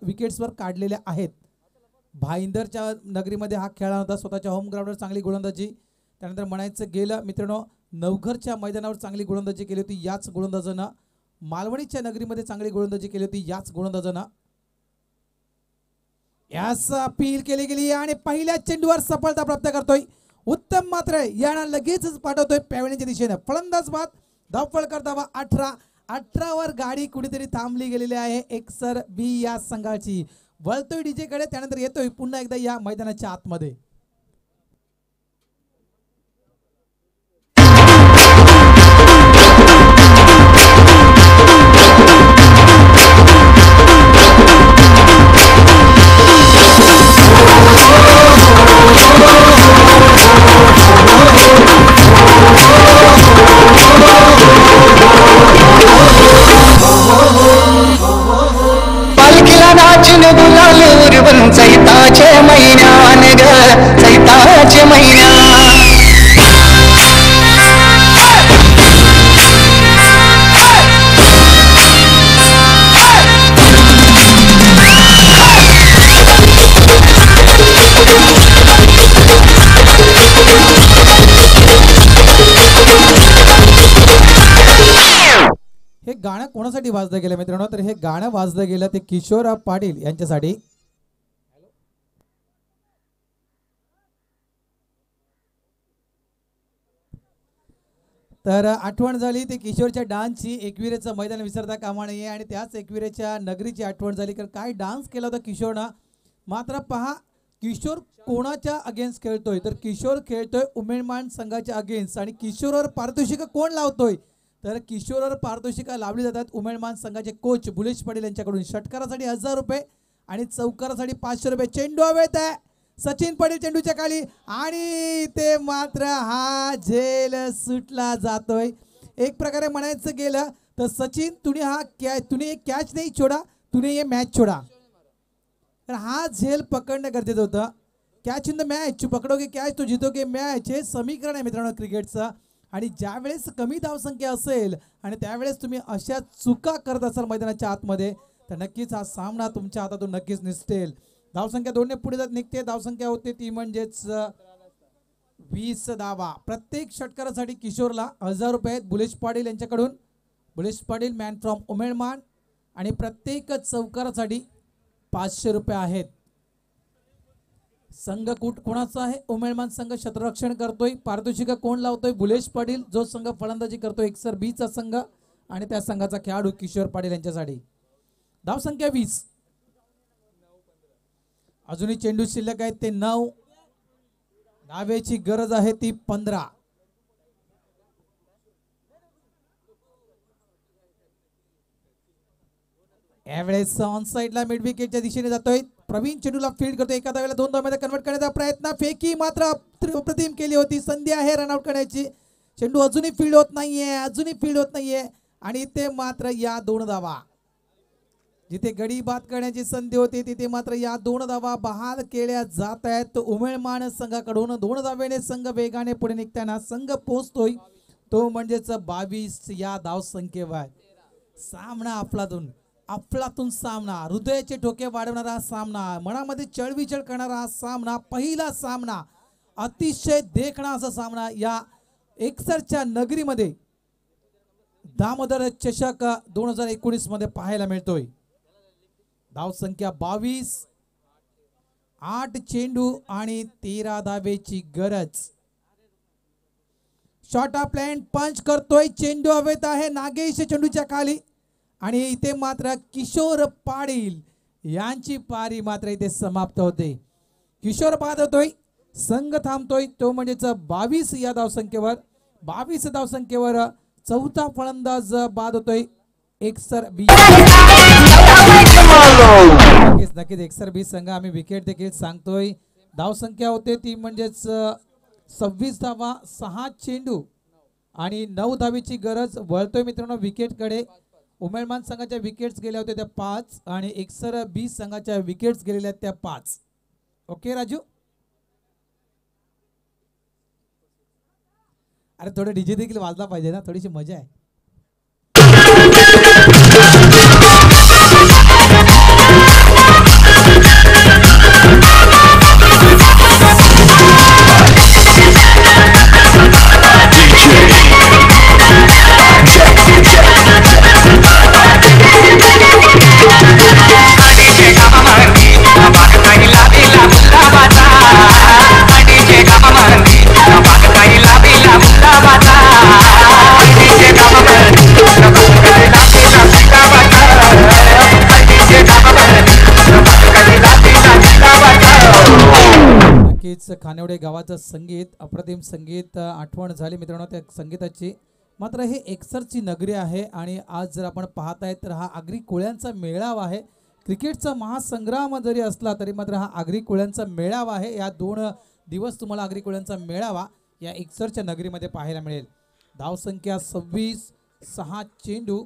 विकेट्सवर काढलेल्या आहेत. भाईंदरच्या नगरीमध्ये हा खेळला होता स्वतःच्या होम ग्राउंडवर चांगली गोलंदाजी. त्यानंतर म्हणायचं गेलं मित्रांनो नवघरच्या मैदानावर चांगली गोलंदाजी केली होती याच गोलंदाजानं. मालवणीच्या नगरीमध्ये चांगली गोलंदाजी केली होती याच गोलंदाजानं. यास अपील केली गेली आणि पहिल्या चेंडूवर सफलता प्राप्त करतोय. उत्तम मात्र याला लगेचच पाठवतोय पॅवणीच्या दिशेनं. फलंदाज बाद धावफळ करतावा अठरा. अठरावर गाडी कुठेतरी थांबली गेलेली आहे एक्सर बी या संघाची. वळतोय डीजेकडे त्यानंतर येतोय पुन्हा एकदा या मैदानाच्या आतमध्ये. कोणासाठी वाजलं गेलं मित्रांनो? तर हे गाणं वाजलं गेलं ते किशोरराव पाटील यांच्यासाठी. तर आठवण झाली ते किशोरच्या डान्सची एकविरेचं मैदान विसरता कामा नये आणि त्याच एकविरेच्या नगरीची आठवण झाली. कारण काय डान्स केला होता किशोरनं? मात्र पहा किशोर कोणाच्या अगेन्स्ट खेळतोय? तर किशोर खेळतोय उमेदमान संघाच्या अगेन्स्ट आणि किशोरवर पारितोषिक कोण लावतोय? तर किशोरवर पारितोषिका लावली जातात उमेळमान संघाचे कोच बुलेश पटेल यांच्याकडून. षटकारासाठी हजार रुपये आणि चौकारासाठी पाचशे रुपये चेंडू हवेत आहे. सचिन पटेल चेंडूच्या खाली आणि ते मात्र हा झेल सुटला जातोय. एक प्रकारे म्हणायचं गेलं तर सचिन तुम्ही हा कॅच तुम्ही एक कॅच नाही छोडा तुम्ही हे मॅच छोडा. तर हा झेल पकडणं गरजेचं होतं. कॅच इन द मॅच की कॅच तो की मॅच. हे समीकरण आहे मित्रांनो क्रिकेटचं. आणि ज्यावेळेस कमी धावसंख्या असेल आणि त्यावेळेस तुम्ही अशा चुका करत असाल मैदानाच्या आतमध्ये तर नक्कीच हा सामना तुमच्या हातातून नक्कीच निसटेल. धावसंख्या दोनने पुढे जात निघते. धावसंख्या होते ती म्हणजेच वीस धावा. प्रत्येक षटकारासाठी किशोरला हजार रुपये आहेत. बुलेश पाटील यांच्याकडून. बुलेश पाटील मॅन फ्रॉम उमेळमान आणि प्रत्येक चौकारासाठी पाचशे रुपये आहेत. संघ कुठ कोणाचा आहे? उमेळमान संघ क्षेत्ररक्षण करतोय. पारितोषिक कोण लावतोय? बुलेश पाटील. जो संघ फलंदाजी करतोय एकसर बीचा संघ. आणि त्या संघाचा खेळाडू किशोर पाटील यांच्यासाठी. धावसंख्या वीस. अजूनही चेंडू शिल्लक आहेत ते नऊ. धावेची गरज आहे ती पंधरा. यावेळेस ऑन साईडला मिड विकेटच्या दिशेने जातोय. प्रवीण चेंडूला फील्ड करतो एका वेळेला दोन धावमध्ये कन्वर्ट करण्याचा प्रयत्न. फेकी मात्र अप्रतिम केली होती. संधी आहे रनआउट करण्याची. चेंडू अजूनही फील्ड होत नाहीये. अजूनही फील्ड होत नाहीये. आणि ते मात्र या दोन धावा. जिथे गडी बाद करण्याची संधी होती तिथे मात्र या दोन धावा बहाल केल्या जात आहेत. उमेळमान संघाकडून दोन धावेने संघ वेगाने पुढे निघताना संघ पोहोचतोय. तो म्हणजेच बावीस या धाव संख्येवर सामना अफलातून. अफलातून सामना हृदयाचे ठोके वाढवणारा हा सामना मनामध्ये चळविचळ करणारा हा सामना पहिला सामना अतिशय देखणा असा सामना या एकसरच्या नगरीमध्ये दामोदर चषक दोन हजार एकोणीसमध्ये पाहायला मिळतोय. धावसंख्या बावीस आठ चेंडू आणि तेरा धावेची गरज. शॉर्ट ऑफ लँड पंच करतोय. चेंडू हवेत आहे. नागेश चेंडूच्या खाली. आणि इथे मात्र किशोर पाटील यांची पारी मात्र इथे समाप्त होते. किशोर बाद होतोय संघ थांबतोय तो म्हणजेच बावीस या धावसंख्येवर बावीस धावसंख्येवर चौथा फलंदाज बाद होतोय एकसर बी. नक्कीच नक्कीच एकसर बी संघ आम्ही विकेट देखील सांगतोय. धावसंख्या होते ती म्हणजेच सव्वीस धावा सहा चेंडू आणि नऊ धावीची गरज वळतोय मित्रांनो विकेटकडे उमेदमान संघाच्या विकेट्स गेल्या होत्या त्या पाच आणि एकसर बी संघाच्या विकेट्स गेलेल्या आहेत त्या पाच. ओके राजू? अरे थोडं डीजे देखील वाजला पाहिजे ना थोडीशी मजा आहे. नक्कीच खानेवडे गावाचं संगीत अप्रतिम संगीत आठवण झाली मित्रांनो त्या संगीताची. मात्र हे एकसरची नगरी आहे आणि आज जर आपण पाहताय तर हा आगरी कोळ्यांचा मेळावा आहे. क्रिकेटचा महासंग्राम जरी असला तरी मात्र हा आगरी कोळ्यांचा मेळावा आहे. या दोन दिवस तुम्हाला आगरी कोळ्यांचा मेळावा या एकसरच्या नगरीमध्ये पाहायला मिळेल. धावसंख्या सव्वीस सहा चेंडू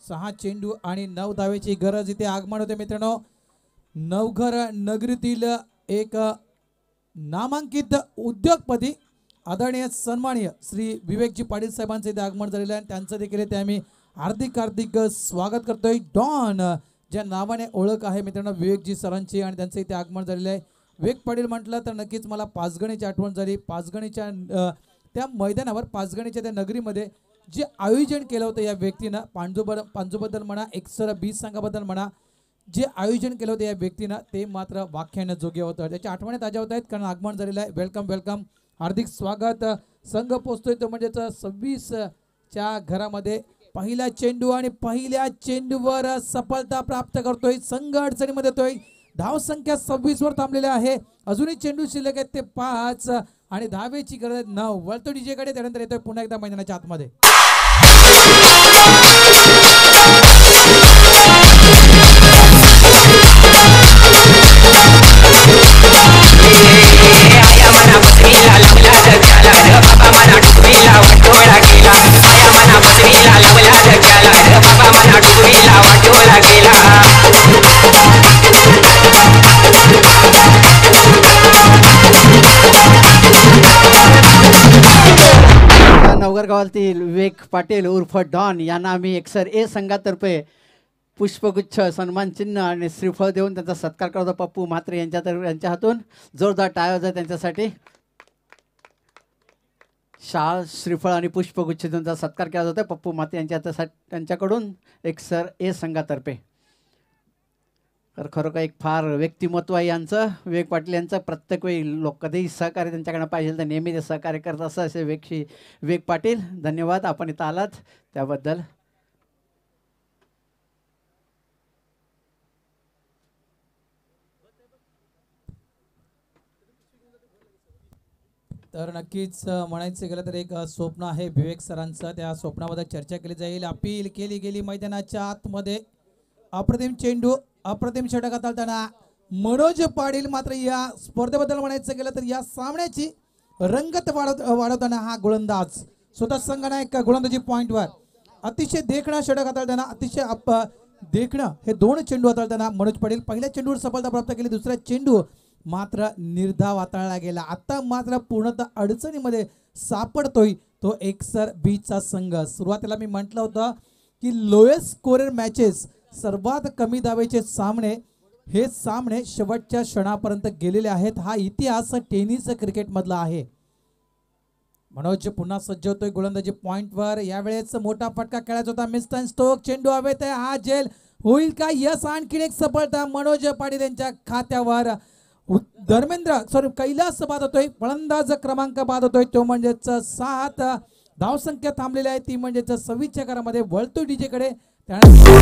सहा चेंडू आणि नऊ धावेची गरज इथे आगमन होते मित्रांनो. नवघर नगरीतील एक नामांकित उद्योगपती आदरणीय सन्माननीय श्री विवेकजी पाटील साहेबांचं इथे आगमन झालेलं आहे. आणि त्यांचं देखील इथे आम्ही हार्दिक हार्दिक स्वागत करतोय. डॉन ज्या नावाने ओळख आहे मित्रांनो विवेकजी सरांची आणि त्यांचं इथे आगमन झालेलं आहे. विवेक पाटील म्हटलं तर नक्कीच मला पाचगणीची आठवण झाली. पाचगणीच्या त्या मैदानावर पाचगणीच्या त्या नगरीमध्ये जे आयोजन केलं होतं या व्यक्तीनं पांजूबद्दल पांजूबद्दल म्हणा एक्सर बीज संघाबद्दल म्हणा जे आयोजन केलं होतं या व्यक्तीनं ते मात्र वाख्यानं जोग्य होतं. त्याच्या आठवणी ताज्या होत आहेत कारण आगमन झालेलं आहे. वेलकम वेलकम हार्दिक स्वागत. संघ पोचतोय तो म्हणजेच सव्वीस च्या घरामध्ये. पहिला चेंडू आणि पहिल्या चेंडूवर सफलता प्राप्त करतोय. संघ अडचणीमध्ये येतोय. धाव संख्या सव्वीस वर थांबलेली आहे. अजूनही चेंडू शिल्लक आहेत ते पाच. आणि दहावेची गरज आहे नऊ. वळतो डीजे कडे त्यानंतर येतोय पुन्हा एकदा मैदानाच्या आतमध्ये. आया मना लावला ढ बाबा मना वाटोळा गेला आया मना लावला ढ बाबा मना वाटोळा गेला नवगर गावातील विवेक पाटील उर्फ डॉन यांना आम्ही एकसर ए संघातर्फे पुष्पगुच्छ सन्मान चिन्ह आणि श्रीफळ देऊन त्यांचा सत्कार करतो. पप्पू म्हात्रे यांच्या तर यांच्या हातून जोरदार टाळ्या आहे त्यांच्यासाठी. शाळ श्रीफळ आणि पुष्पगुच्छ देऊन त्यांचा सत्कार केला जातो पप्पू म्हात्रे यांच्या त्यांच्याकडून त्यांच्याकडून एकसर ए संघातर्फे. तर खरोखर एक फार व्यक्तिमत्व आहे यांचं. विवेक पाटील यांचं. प्रत्येक वेळी लोक कधीही सहकार्य त्यांच्याकडनं पाहिजे तर नेहमी ते सहकार्य करत असं असे व्यक्ती विवेक पाटील. धन्यवाद. आपण इथं आलात. त्याबद्दल तर नक्कीच म्हणायचं गेलं तर एक स्वप्न आहे विवेक सरांचं. त्या स्वप्नाबद्दल चर्चा केली जाईल. अपील केली गेली मैदानाच्या आतमध्ये. अप्रतिम चेंडू अप्रतिम षटक हाताळताना मनोज पाटील मात्र या स्पर्धेबद्दल म्हणायचं गेलं तर या सामन्याची रंगत वाढवत वाढवताना हा गोलंदाज स्वतः संघनायक गोलंदाजी पॉईंटवर अतिशय देखणं षटक हाताळताना अतिशय अप देखणं हे दोन चेंडू हाताळताना मनोज पाटील पहिल्या चेंडूवर सफलता प्राप्त केली. दुसरा चेंडू मात्र निर्धाव हाताळला गेला. आता मात्र पूर्णतः अडचणीमध्ये सापडतोय तो एकसर बीचचा संघ. सुरुवातीला मी म्हटलं होतं की लोएस्ट स्कोरर मॅचेस सर्वात कमी दावेचे सामने हे सामने शेवटच्या क्षणापर्यंत गेलेले आहेत. हा इतिहास टेनिस क्रिकेटमधला आहे. मनोज पुन्हा सज्ज होतोय गोलंदाजी पॉइंटवर यावेळेस मोठा फटका खेळायचा होता मिस्टन स्टोक. चेंडू हवेत आहे हा जेल. होईल का? यस आणखीन एक सफलता. मनोज पाटील यांच्या खात्यावर. धर्मेंद्र सॉरी कैलास बाद होतोय फलंदाज क्रमांक बाद होतोय तो म्हणजेच सात. धावसंख्या थांबलेली आहे ती म्हणजेच सव्वीसच्या घरामध्ये वळतो डीजे कडे त्यानंतर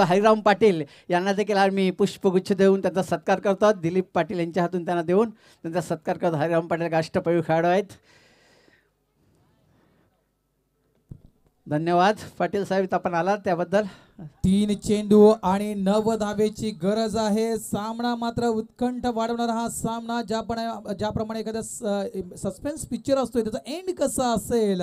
हरिराम पाटील यांना देखील आम्ही पुष्पगुच्छ देऊन त्यांचा सत्कार करतो. दिलीप पाटील यांच्या हातून त्यांना देऊन त्यांचा सत्कार करतो हरिराम पाटील एक अष्टपैलू खेळाडू आहेत. धन्यवाद. पाटील साहेब आपण आला त्याबद्दल. तीन चेंडू आणि नव धावेची गरज आहे. सामना मात्र उत्कंठ वाढवणारा हा सामना. ज्याप्रमाणे ज्याप्रमाणे एखादा सस्पेन्स पिक्चर असतोय त्याचा एंड कसा असेल?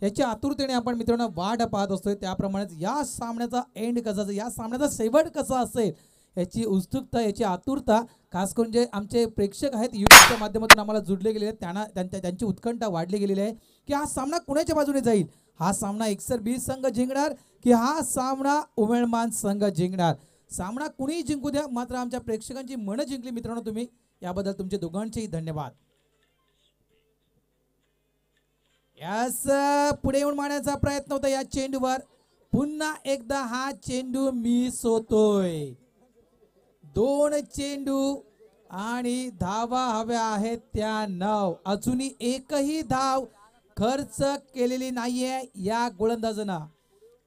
याची आतुरतेने आपण मित्रांनो वाट पाहत असतोय. त्याप्रमाणेच या सामन्याचा एंड कसा असेल? या सामन्याचा शेवट कसा असेल? याची उत्सुकता याची आतुरता खास करून जे आमचे प्रेक्षक आहेत युट्यूबच्या माध्यमातून आम्हाला जुडले गेलेले आहेत. त्यांना त्यांच्या त्यांची उत्कंठा वाढली गेलेली आहे की हा सामना कुणाच्या बाजूने जाईल? हा सामना एकसर बी संघ जिंकणार की हा सामना उमेळमान संघ जिंकणार? सामना कुणीही जिंकू द्या मात्र आमच्या प्रेक्षकांची मनं जिंकली मित्रांनो तुम्ही. याबद्दल तुमचे दोघांचेही धन्यवाद. यास पुढे येऊन मारण्याचा प्रयत्न होता या चेंडूवर. पुन्हा एकदा हा चेंडू मी सोतोय. दोन चेंडू आणि धावा हव्या आहेत त्या नऊ. अजूनही एकही धाव खर्च केलेली नाहीये या गोलंदाजांना.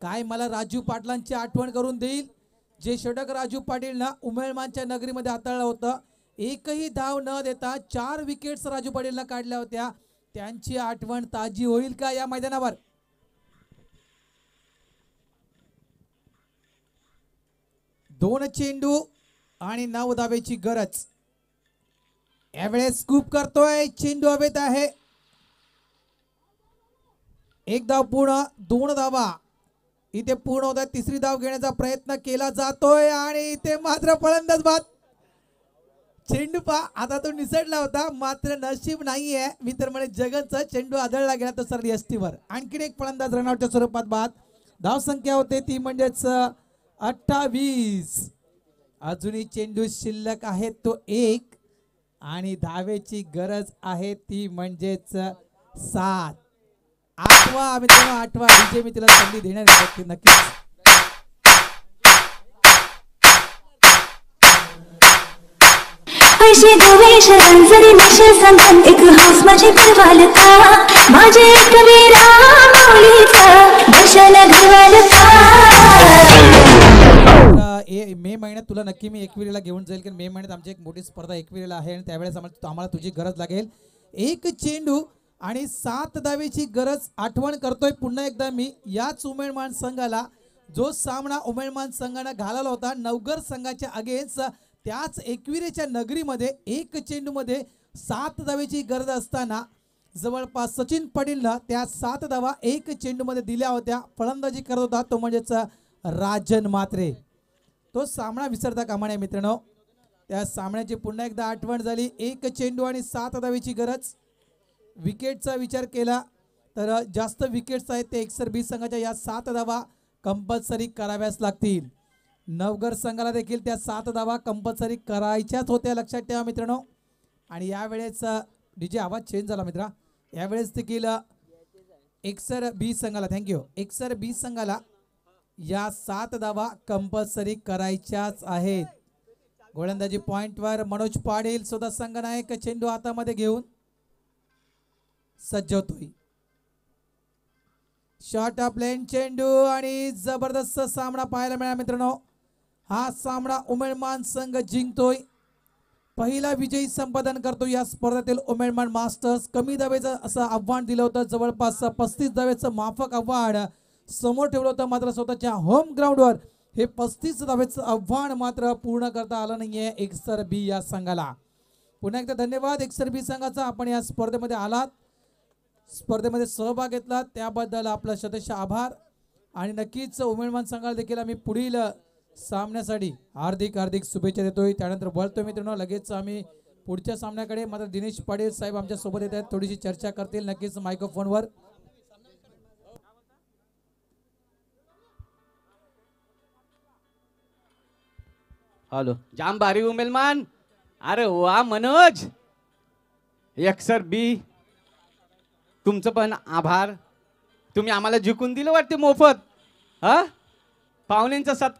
काय मला राजू पाटलांची आठवण करून देईल? जे षटक राजू पाटीलनं उमेळमानच्या नगरीमध्ये हाताळलं होतं. एकही धाव न देता चार विकेट्स राजू पाटीलनं काढल्या होत्या. त्यांची आठवण ताजी होईल का या मैदानावर? दोन चेंडू आणि नऊ धावेची गरज. यावेळेस स्कूप करतोय. चेंडू हवेत आहे. एक धाव पूर्ण दोन धावा. इथे पूर्ण होत आहे. तिसरी धाव घेण्याचा प्रयत्न केला जातोय आणि इथे मात्र फलंदाज बाद. चेंडू पा आता तो निसटला होता. मात्र नशीब नाहीये. मी तर म्हणे जगनचा चेंडू आदळला गेला तो सर यष्टीवर आणखीन एक फलंदाज रनआउटच्या स्वरूपात बाद. धाव संख्या होते ती म्हणजेच अठ्ठावीस. अजूनही चेंडू शिल्लक आहे तो एक. आणि धावेची गरज आहे ती म्हणजेच सात. आठवा मित्रांनो आठवा. विजय मी तिला संधी देणार आहे नक्की- नक्कीच. पैसे गवेश जरी नशे संगत एक हास माझे घरवाल का? माझे एक वीरा माऊलीचा दर्शन घरवाल का? तर ए मे महिन्यात तुला नक्की मी एकविरीला घेऊन जाईल कारण मे महिन्यात आमची एक मोठी स्पर्धा एकविरीला आहे आणि त्यावेळेस आम्हाला आम्हाला तुझी गरज लागेल. एक चेंडू आणि सात दावेची गरज आठवण करतोय. पुन्हा एकदा मी याच उमेदमान संघाला जो सामना उमेदमान संघानं घालवला होता नवगर संघाच्या अगेन्स्ट त्याच एकविरेच्या नगरीमध्ये एक चेंडूमध्ये सात दावेची गरज असताना जवळपास सचिन पाटीलला त्या सात धावा एक चेंडूमध्ये दिल्या होत्या. फलंदाजी करत होता तो म्हणजेच राजन मात्रे तो सामना विसरता कामा नये मित्रांनो. त्या सामन्याची पुन्हा एकदा आठवण झाली. एक चेंडू आणि सात धावेची गरज. विकेटचा विचार केला तर जास्त विकेट्स आहेत ते एकसर बी संघाच्या या सात धावा कंपल्सरी कराव्याच लागतील. नवगर संघाला देखील त्या सात धावा कंपल्सरी करायच्याच होत्या लक्षात ठेवा मित्रांनो. आणि यावेळेस डीजे आवाज चेंज झाला मित्रा. यावेळेस देखील एकसर बी संघाला थँक्यू एकसर बी संघाला या सात धावा कंपल्सरी करायच्याच आहेत. गोलंदाजी पॉइंटवर मनोज पाटील सुद्धा संघनायक चेंडू हातामध्ये घेऊन सज्जवतोय शॉर्ट ऑफ लेन चेंडू आणि जबरदस्त सामना पाहायला मिळाला मित्रांनो. हा सामना उमेळमान संघ जिंकतोय. पहिला विजयी संपादन करतो या स्पर्धेतील उमेळमान मास्टर्स. कमी धावेचं असं आव्हान दिलं होतं. जवळपास पस्तीस धावेचं माफक आव्हान समोर ठेवलं होतं मात्र स्वतःच्या होम ग्राउंडवर हे पस्तीस दावेचं आव्हान मात्र पूर्ण करता आलं नाहीये एक्सर बी या संघाला. पुन्हा एकदा धन्यवाद. एक्सर बी संघाचा आपण या स्पर्धेमध्ये आलात. स्पर्धेमध्ये सहभाग घेतला. त्याबद्दल आपला शतश आभार. आणि नक्कीच उमेदवार संघाला देखील आम्ही पुढील सामन्यासाठी हार्दिक हार्दिक शुभेच्छा देतोय. त्यानंतर वळतोय मित्रांनो लगेच आम्ही पुढच्या सामन्याकडे. मात्र दिनेश पाटील साहेब आमच्यासोबत येत आहेत. थोडीशी चर्चा करतील. नक्कीच मायक्रोफोनवर. हॅलो. जाम भारी उमेलमान अरे वा मनोज. एक सर बी तुमचं पण आभार. तुम्ही आम्हाला जिंकून दिलं वाटते मोफत. हा? पाहुण्यांचा सत्कार.